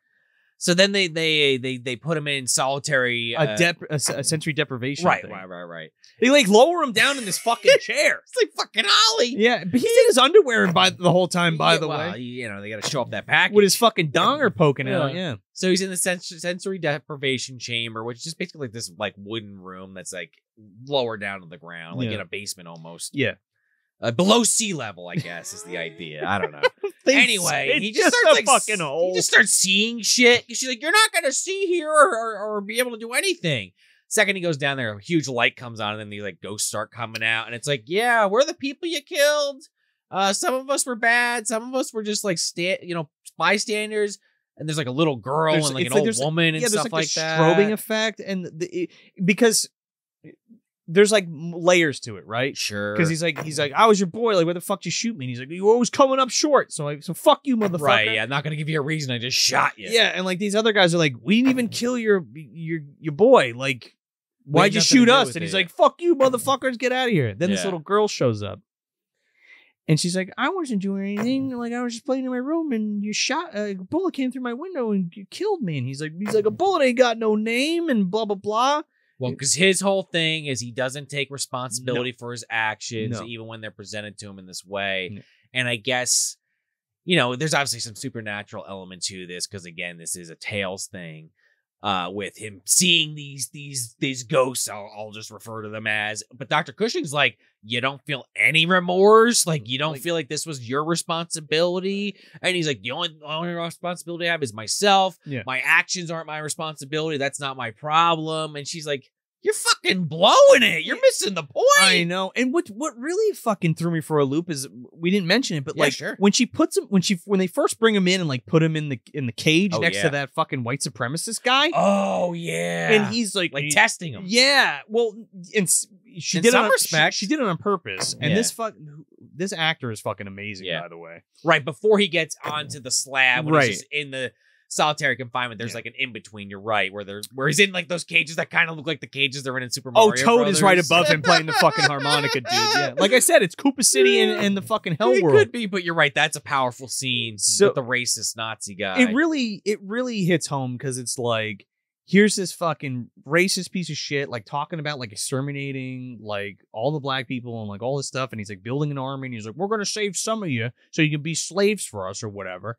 So then they they they they put him in solitary. a, uh, dep- a, a sensory deprivation. right, thing. right, right, right. They like lower him down in this fucking chair. It's like fucking Ollie. Yeah, but he's in his underwear by the whole time. By Yeah, the well, way, you know they got to show up that package with his fucking donger poking out. Yeah. Yeah, So he's in the sens- sensory deprivation chamber, which is just basically like this like wooden room that's like lower down to the ground, like Yeah. in a basement almost. yeah. Uh, below sea level, I guess is the idea. I don't know. anyway, he just, just starts like fucking hole. He just starts seeing shit. She's like, "You're not gonna see here or, or, or be able to do anything." Second, he goes down there, a huge light comes on, and then these like ghosts start coming out, and it's like, "Yeah, we're the people you killed. Uh, some of us were bad. Some of us were just like sta- you know, bystanders." And there's like a little girl There's- and like an old woman and yeah, there's stuff like, like, that. strobing effect, and the, it- because there's like layers to it, right? Sure. Because he's like, he's like, I was your boy. Like, where the fuck you shoot me? And he's like, you always coming up short. So like, so fuck you, motherfucker. right. Yeah, I'm not gonna give you a reason. I just shot you. Yeah, and like these other guys are like, we didn't even kill your your your boy. Like, why'd you shoot us? And he's like, fuck you, motherfuckers, get out of here. Then this little girl shows up. And she's like, I wasn't doing anything. Like I was just playing in my room, and you shot uh, a bullet came through my window and you killed me. And he's like, he's like, a bullet ain't got no name, and blah blah blah. Well, because his whole thing is he doesn't take responsibility for his actions, No. even when they're presented to him in this way. No. And I guess, you know, there's obviously some supernatural element to this because again, this is a Tales thing. Uh, with him seeing these these these ghosts, I'll, I'll just refer to them as. But Doctor Cushing's like, you don't feel any remorse, like you don't Like- feel like this was your responsibility. And he's like, the only, only responsibility I have is myself. Yeah. My actions aren't my responsibility. That's not my problem. And she's like, you're fucking blowing it. You're missing the point. I know. And what what really fucking threw me for a loop is we didn't mention it, but Yeah, like sure. when she puts him when she when they first bring him in and like put him in the in the cage Oh, next yeah. to that fucking white supremacist guy, oh yeah. and he's like, like testing him. Yeah, well, and s- she In did it some on, respects. She, she did it on purpose, and Yeah. this fuck this actor is fucking amazing. Yeah. By the way, Right before he gets onto the slab, when Right. he's just in the solitary confinement. There's Yeah. like an in between. You're right, where there's where he's in like those cages that kind of look like the cages they're in in Super Mario. oh, Mario. Toad is right above him playing the fucking harmonica, dude. Yeah, like I said, it's Koopa City and, and the fucking Hell It World. could be, but you're right. That's a powerful scene So- with the racist Nazi guy. it really it really hits home because it's like here's this fucking racist piece of shit like talking about like exterminating like all the black people and like all this stuff and he's like building an army and he's like we're gonna save some of you so you can be slaves for us or whatever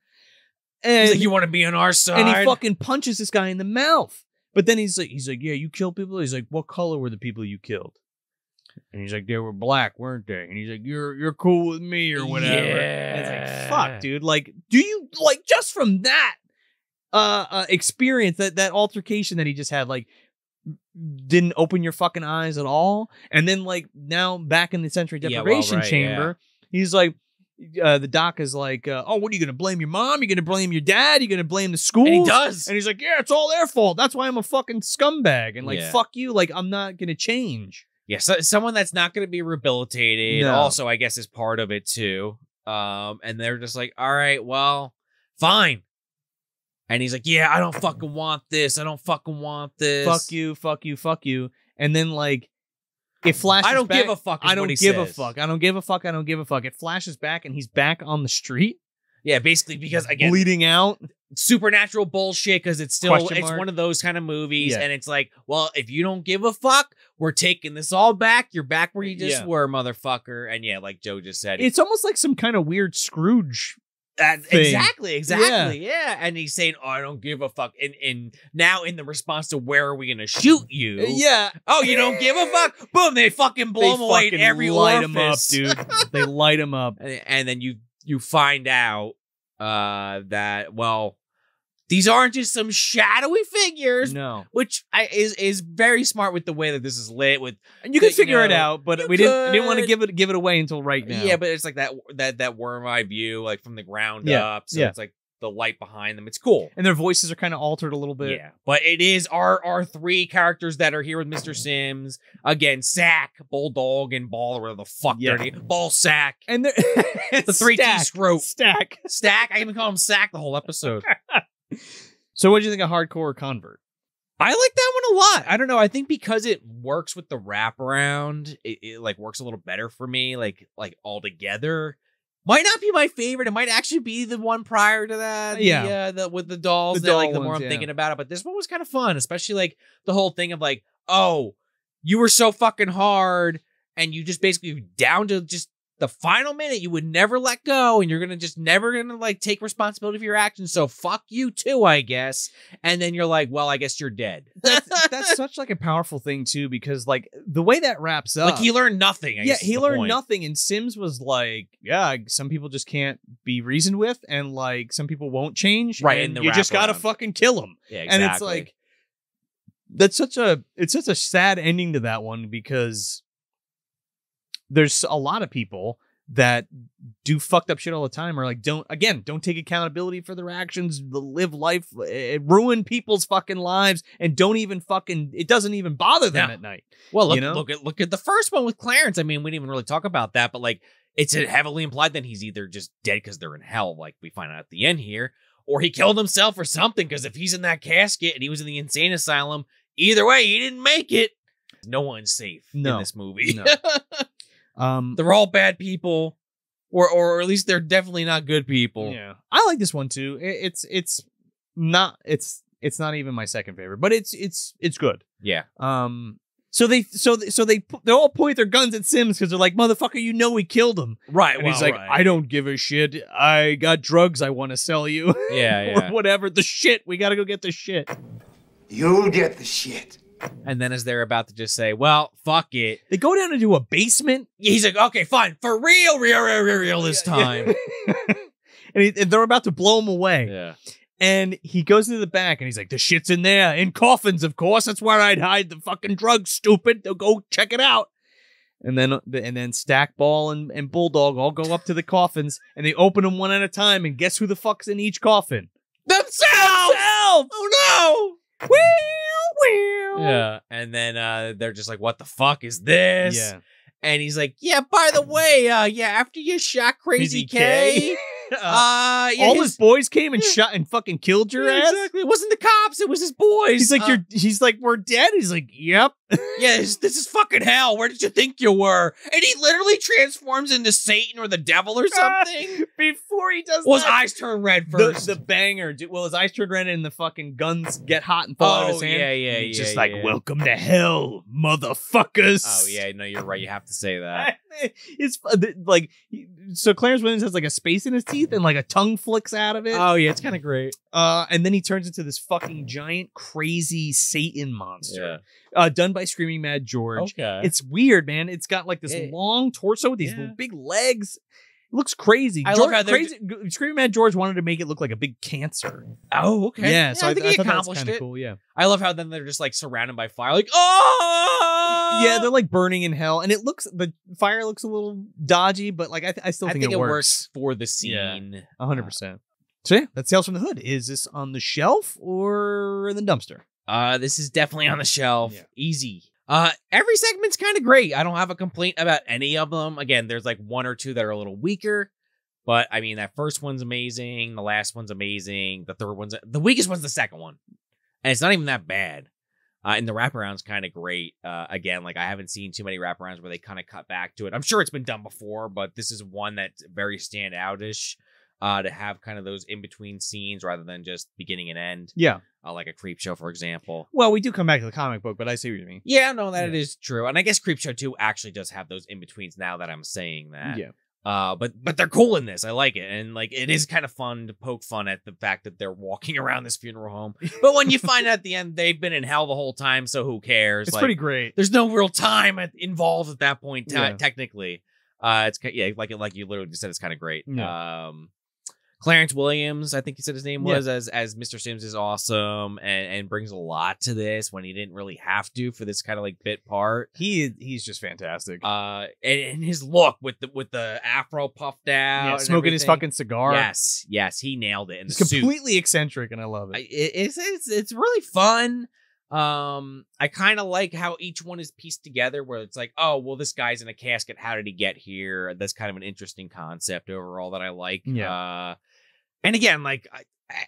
and He's like, you want to be on our side? and he fucking punches this guy in the mouth. But then he's like he's like yeah you killed people? He's like what color were the people you killed? And he's like they were black weren't they? And he's like you're you're cool with me or whatever. And it's like fuck dude like do you like just from that uh, uh experience that that altercation that he just had like didn't open your fucking eyes at all? And then like now back in the sensory Yeah, well, deprivation right, chamber he's like uh, the doc is like, uh, "Oh, what are you gonna blame your mom? You're gonna blame your dad? You're gonna blame the school?" And he does. And he's like, "Yeah, it's all their fault. That's why I'm a fucking scumbag." And like, Yeah. "Fuck you! Like, I'm not gonna change." Yeah, so, someone that's not going to be rehabilitated No. also, I guess, is part of it too. Um, and they're just like, all right, well, fine. And he's like, yeah, I don't fucking want this. I don't fucking want this. Fuck you, fuck you, fuck you. And then like, it flashes. I don't back- give a fuck. I don't give a fuck. I don't give a fuck. I don't give a fuck. It flashes back and he's back on the street, Yeah, basically because again, bleeding out. supernatural bullshit because it's still Question it's mark? one of those kind of movies, Yeah. and it's like, well, if you don't give a fuck, we're taking this all back. You're back where you just Yeah. were, motherfucker. And yeah, like Joe just said, It's almost like some kind of weird Scrooge. Exactly, exactly, yeah. And he's saying, "Oh, I don't give a fuck." And and now in the response to where are we gonna shoot you? Yeah, Oh, you don't give a fuck? Boom! They fucking blow they him away fucking every light him up, dude. they light him up. and, and then you you find out uh that well, these aren't just some shadowy figures. No, Which I, is is very smart with the way that this is lit. With and you can figure it out, but we didn't. Didn't want to give it give it away until right now. yeah, but it's like that that that worm eye view, like from the ground Yeah, up. So yeah. it's like the light behind them. It's cool. and their voices are kind of altered a little bit. Yeah, but it is our our three characters that are here with Mr. Simms again. Sack, Bulldog, and Ball, or whatever the fuck Yeah. they're Ball Sack, and the three T scrote stack. Stack. I even call him Sack the whole episode. So, what do you think of hardcore or convert? I like that one a lot. I don't know. I think because it works with the wraparound, it, it like works a little better for me. Like like all together. might not be my favorite. It might actually be the one prior to that. Yeah. the, uh, the with the dolls. The that, like doll the more ones, I'm yeah. thinking about it, but this one was kind of fun, especially like the whole thing of like, oh, you were so fucking hard, and you just basically down to just the final minute. You would never let go, and you're gonna just never gonna like take responsibility for your actions. So fuck you too, I guess. And then you're like, well, I guess you're dead. That's, that's such like a powerful thing too, because like the way that wraps up, like he learned nothing. I yeah, he learned point. nothing, and Simms was like, yeah, some people just can't be reasoned with, and like some people won't change, Right, And in the you just gotta fucking kill them, Yeah, and it's exactly. like that's such a it's such a sad ending to that one because there's a lot of people that do fucked up shit all the time or like don't again don't take accountability for their actions live life eh, ruin people's fucking lives and don't even fucking it doesn't even bother them No. at night Well, look, you know? look at look at the first one with Clarence. I mean, we didn't even really talk about that, but like it's heavily implied that he's either just dead because they're in hell, like we find out at the end here, or he killed himself or something. Because if he's in that casket and he was in the insane asylum, either way, he didn't make it. No one's safe No. in this movie. No. um they're all bad people, or or at least they're definitely not good people. Yeah, I like this one too. It, it's it's not it's it's not even my second favorite, but it's it's it's good. Yeah. Um, so they so they, so they they all point their guns at Simms because they're like, motherfucker, you know we killed him, Right. and he's like, I don't give a shit. I got drugs I want to sell you, Yeah, or yeah. whatever. The shit, we got to go get the shit. You'll get the shit. And then as they're about to just say, "Well, fuck it," They go down into a basement. he's like, "Okay, fine, for real, real, real, real, real this time." and, he, and they're about to blow him away. yeah. And he goes into the back and he's like, the shit's in there. In coffins, of course. That's where I'd hide the fucking drugs, stupid. They'll go check it out. And then uh, and then Stackball and, and Bulldog all go up to the coffins and they open them one at a time. And guess who the fuck's in each coffin? Themselves. Themselves! Oh no! Wee, wee. Yeah, and then uh, they're just like, "What the fuck is this?" Yeah. and he's like, "Yeah, by the way, uh, yeah, after you shot Crazy Crazy K, K. uh, yeah, all his- his boys came and shot and fucking killed your Yeah, ass. Exactly, it wasn't the cops; it was his boys. He's like, Uh, you're. He's like, we're dead. He's like, yep. Yeah, this, this is fucking hell. Where did you think you were?" And he literally transforms into Satan or the devil or something. Before he does, well, his that, eyes turn red the, first. the banger. dude, Well, his eyes turn red and the fucking guns get hot and fall out of oh his hand. yeah, yeah, yeah. just yeah. like, "Welcome to hell, motherfuckers." Oh yeah, no, you're right. You have to say that. it's like so. Clarence Williams has like a space in his teeth and like a tongue flicks out of it. oh yeah, it's kind of great. Uh, and then he turns into this fucking giant, crazy Satan monster. Yeah. Uh, done by Screaming Mad George. Okay. It's weird, man. It's got like this Yeah. long torso with these Yeah. big legs. It looks crazy. I love how they're- crazy. Screaming Mad George wanted to make it look like a big cancer. oh okay. Yeah, so I, think I he thought that was accomplished it. cool. Yeah, I love how then they're just like surrounded by fire, like oh yeah, they're like burning in hell, and it looks the fire looks a little dodgy, but like I, th- I still I think, think, it, it works works for the Yeah. scene. hundred percent. So yeah, that's Tales from the Hood. Is this on the shelf or in the dumpster? Uh, this is definitely on the shelf. Yeah. Easy. Uh, every segment's kind of great. I don't have a complaint about any of them. Again, there's like one or two that are a little weaker, but I mean that first one's amazing. The last one's amazing. The third one's the weakest one's the second one, and it's not even that bad. Uh, and the wraparound's kind of great. Uh, again, like I haven't seen too many wraparounds where they kind of cut back to it. I'm sure it's been done before, but this is one that's very standoutish. Uh, to have kind of those in between scenes rather than just beginning and end Yeah. Uh, like a Creepshow, for example. Well, we do come back to the comic book, but I see what you mean. Yeah, no, that Yeah. it is true, and I guess Creepshow Two actually does have those in betweens. Now that I'm saying that, Yeah. Uh, but but they're cool in this. I like it, and like it is kind of fun to poke fun at the fact that they're walking around this funeral home. But when you find out at the end they've been in hell the whole time, so who cares? It's Like, pretty great. There's no real time at, involved at that point. te- Yeah. Technically, uh, it's yeah, like like you literally just said, it's kind of great. Yeah. Um, Clarence Williams, I think he said his name Yeah. was as as Mr. Simms is awesome and and brings a lot to this when he didn't really have to for this kind of like bit part. He he's just fantastic. Uh, and, and his look with the with the afro puffed out, yeah, smoking his fucking cigar. Yes, yes, he nailed it. And He's the suit. completely eccentric, and I love it. I, it- it's it's it's really fun. Um, I kind of like how each one is pieced together, where it's like, oh, well, this guy's in a casket. How did he get here? That's kind of an interesting concept overall that I like. Yeah. Uh, and again, like, I, I,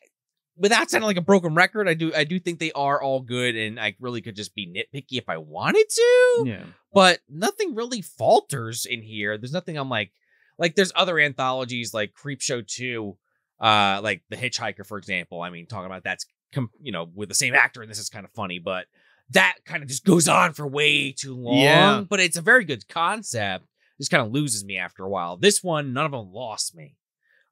without sounding like a broken record, I do I do think they are all good, and I really could just be nitpicky if I wanted to yeah. but nothing really falters in here. There's nothing I'm like like there's other anthologies like Creepshow 2, uh, like The Hitchhiker, for example. I mean, talking about that's com- you know with the same actor, and this is kind of funny, but that kind of just goes on for way too long. Yeah. But it's a very good concept. Just kind of loses me after a while. This one, none of them lost me.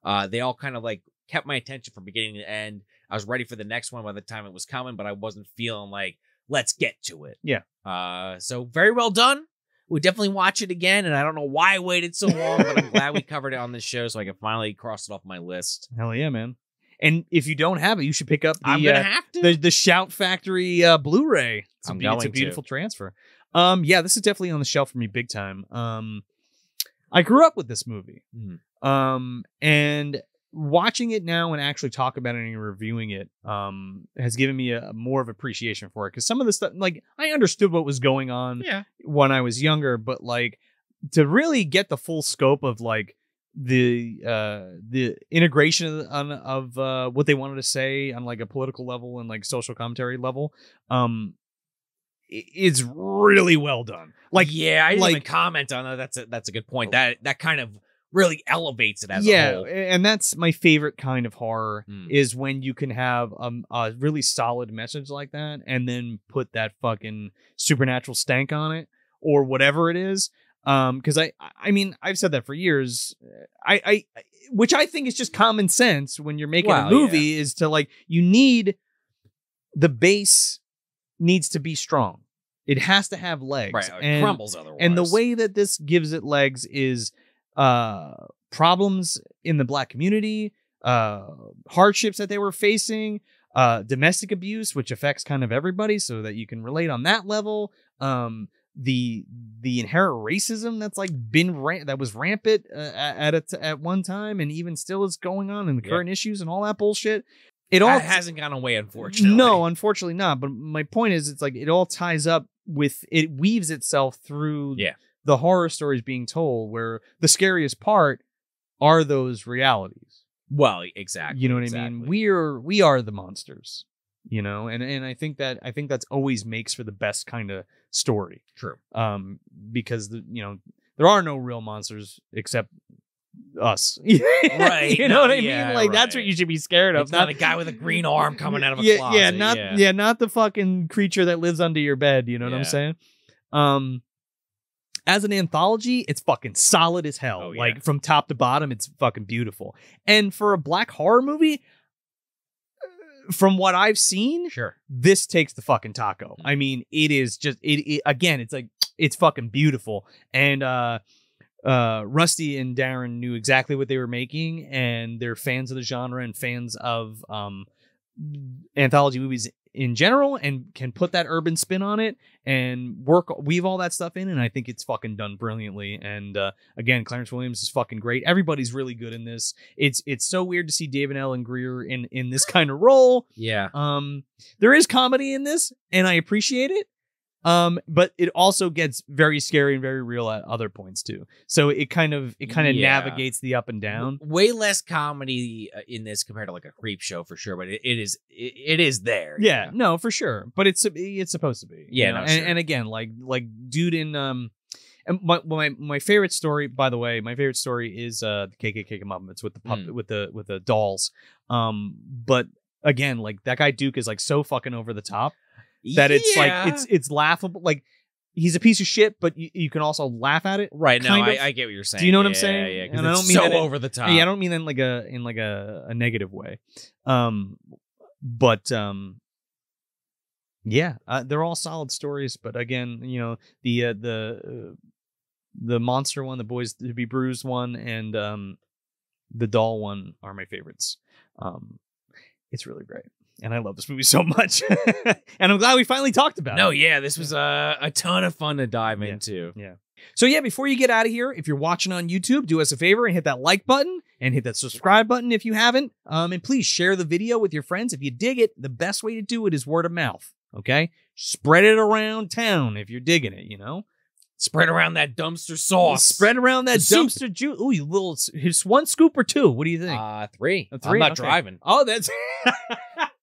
Uh, they all kind of like kept my attention from beginning to end. I was ready for the next one by the time it was coming, but I wasn't feeling like let's get to it. Yeah. Uh, so very well done. We definitely watch it again, and I don't know why I waited so long, but I'm glad we covered it on this show, so I can finally cross it off my list. Hell yeah, man. And if you don't have it, you should pick up the I'm gonna uh, have to. the, the Shout Factory uh, Blu-ray. It's, a, I'm be- it's a going to. beautiful transfer. Um, yeah, this is definitely on the shelf for me big time. Um, I grew up with this movie. Mhm. Um, and watching it now and actually talk about it and reviewing it um has given me a more of appreciation for it because some of the stuff like I understood what was going on yeah. when I was younger, but like to really get the full scope of like the uh the integration of, on, of uh what they wanted to say on like a political level and like social commentary level um i- is really well done like yeah, I didn't even comment on that. That's a that's a good point. That that kind of really elevates it as yeah a whole. and that's my favorite kind of horror Mm. is when you can have um, a really solid message like that and then put that fucking supernatural stank on it or whatever it is um because i i mean i've said that for years i i which i think is just common sense when you're making a movie is to like you need the base needs to be strong it has to have legs Right, it and, crumbles otherwise. and the way that this gives it legs is uh problems in the black community uh hardships that they were facing uh domestic abuse which affects kind of everybody so that you can relate on that level um the the inherent racism that's like been ran- that was rampant uh, at at at one time and even still is going on in the Yeah. current issues and all that bullshit it all hasn't gone away, unfortunately. no, unfortunately not. But my point is, it's like it all ties up with it weaves itself through Yeah. The horror stories being told, where the scariest part are those realities. Well, exactly. You know what I mean? We're we are the monsters. You know, and and I think that I think that's always makes for the best kind of story. True. Um, because the you know there are no real monsters except us. Right, you know no, what I yeah, mean? Like that's what you should be scared of. It's not a guy with a green arm coming out of a yeah, closet. Yeah, not yeah. not the fucking creature that lives under your bed. You know what I'm saying? Um, as an anthology, it's fucking solid as hell. Oh, yeah. Like from top to bottom, it's fucking beautiful. And for a black horror movie, uh, from what I've seen, Sure. this takes the fucking taco. Mm. I mean, it is just it, it again, it's like it's fucking beautiful. And uh uh Rusty and Darin knew exactly what they were making and they're fans of the genre and fans of um anthology movies in general and can put that urban spin on it and work weave all that stuff in and I think it's fucking done brilliantly and uh again Clarence Williams is fucking great everybody's really good in this it's it's so weird to see David Alan Grier in in this kind of role Yeah. um, there is comedy in this, and I appreciate it. Um, but it also gets very scary and very real at other points too. So it kind of it kind of Yeah. navigates the up and down. Way less comedy uh, in this compared to like a Creepshow for sure, but it, it is it, it is there. you Yeah, know? no, for sure. But it's it's supposed to be. you Yeah, know? no, and, sure. and again, like like dude in um, and my my my favorite story, by the way, my favorite story is uh the KKK Muppets with the pup Mm. with the with the dolls. Um, but again, like that guy Duke is like so fucking over the top. That it's Yeah. like it's it's laughable. Like he's a piece of shit, but you, you can also laugh at it. right. No, kind I, of. I get what you're saying. Do you know what I'm Yeah, saying? Yeah, 'cause And I it's don't mean so that it- over the top. yeah, I don't mean that in like a in like a, a negative way. Um, but um, yeah, uh, they're all solid stories. But again, you know the uh, the uh, the monster one, the boys to be bruised one, and um, the doll one are my favorites. Um, it's really great. And I love this movie so much, and I'm glad we finally talked about it. No, yeah, this was uh, a ton of fun to dive Yeah. into. Yeah. So yeah, before you get out of here, if you're watching on YouTube, do us a favor and hit that like button and hit that subscribe button if you haven't. Um, and please share the video with your friends if you dig it. The best way to do it is word of mouth. Okay, spread it around town if you're digging it. You know, Spread around that dumpster sauce. spread around that The dumpster juice. Ooh, you little, it's one scoop or two. What do you think? Uh, three. A three? I'm not Okay. driving. oh, that's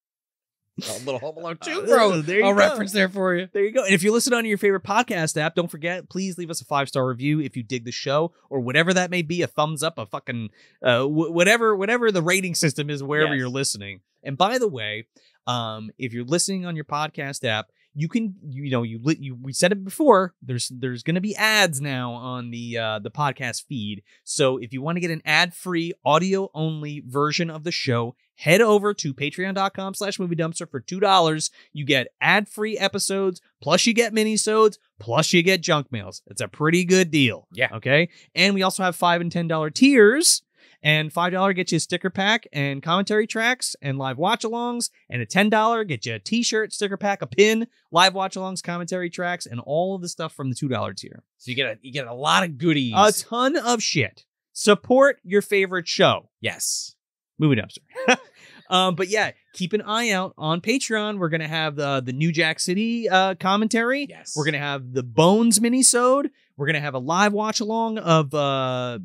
A little Home Alone 2, Uh, bro. there you a go. reference there for you. There you go. And if you listen on your favorite podcast app, don't forget, please leave us a five star review if you dig the show or whatever that may be, a thumbs up, a fucking uh, wh- whatever whatever the rating system is wherever Yes. you're listening. And by the way, um, if you're listening on your podcast app, you can you know you you we said it before. There's there's going to be ads now on the uh, the podcast feed. So if you want to get an ad free audio only version of the show. Head over to patreon.com slash movie dumpster for $2 you get ad-free episodes, plus you get mini-sodes, plus you get junk mails. It's a pretty good deal. Yeah. Okay. And we also have five and ten dollar tiers. And five dollar gets you a sticker pack and commentary tracks and live watch-alongs. And a ten dollar gets you a t-shirt, sticker pack, a pin, live watch-alongs, commentary tracks, and all of the stuff from the two dollar tier. So you get a you get a lot of goodies. A ton of shit. Support your favorite show. yes. Movie dumpster. um, but yeah, keep an eye out on Patreon. We're gonna have the the New Jack City uh commentary. Yes. We're gonna have the Bones minisode. We're gonna have a live watch along of uh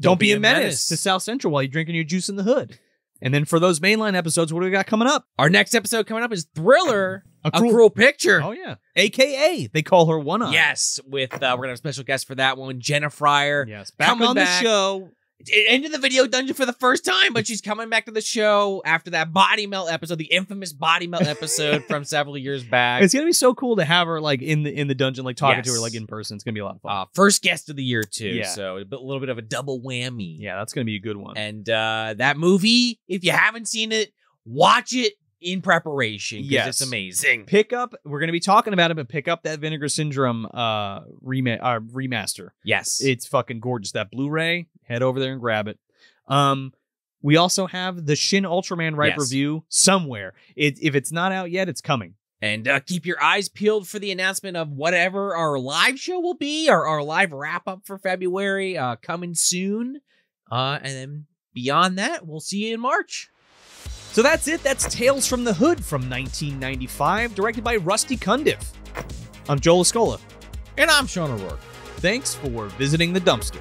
Don't, be, a menace. to South Central while you're drinking your juice in the hood. And then for those mainline episodes, what do we got coming up? Our next episode coming up is Thriller, A a cruel, picture. Oh yeah, AKA they call her One Eye. Yes, with uh, we're gonna have a special guest for that one, Jenna Fryer. yes, back Coming on back. the show. Into the video dungeon for the first time, but she's coming back to the show after that body melt episode, the infamous body melt episode from several years back. It's gonna be so cool to have her like in the in the dungeon, like talking to her like in person. It's gonna be a lot of fun. Uh, first guest of the year too, Yeah. so a bit- little bit of a double whammy. yeah, that's gonna be a good one. And uh, that movie, if you haven't seen it, watch it in preparation because Yes. it's amazing. pick up we're going to be talking about it but pick up that vinegar syndrome uh, rema- uh remaster Yes, it's fucking gorgeous that blu-ray head over there and grab it um we also have the shin ultraman ripe Yes. review somewhere it, if it's not out yet it's coming And uh, keep your eyes peeled for the announcement of whatever our live show will be, our, our live wrap up for February uh, coming soon. Uh, and then beyond that, we'll see you in March. So that's it. That's tales from the hood from 1995 directed by rusty Cundieff. I'm Joe Lascola. And I'm Sean O'Rourke. thanks for visiting the dumpster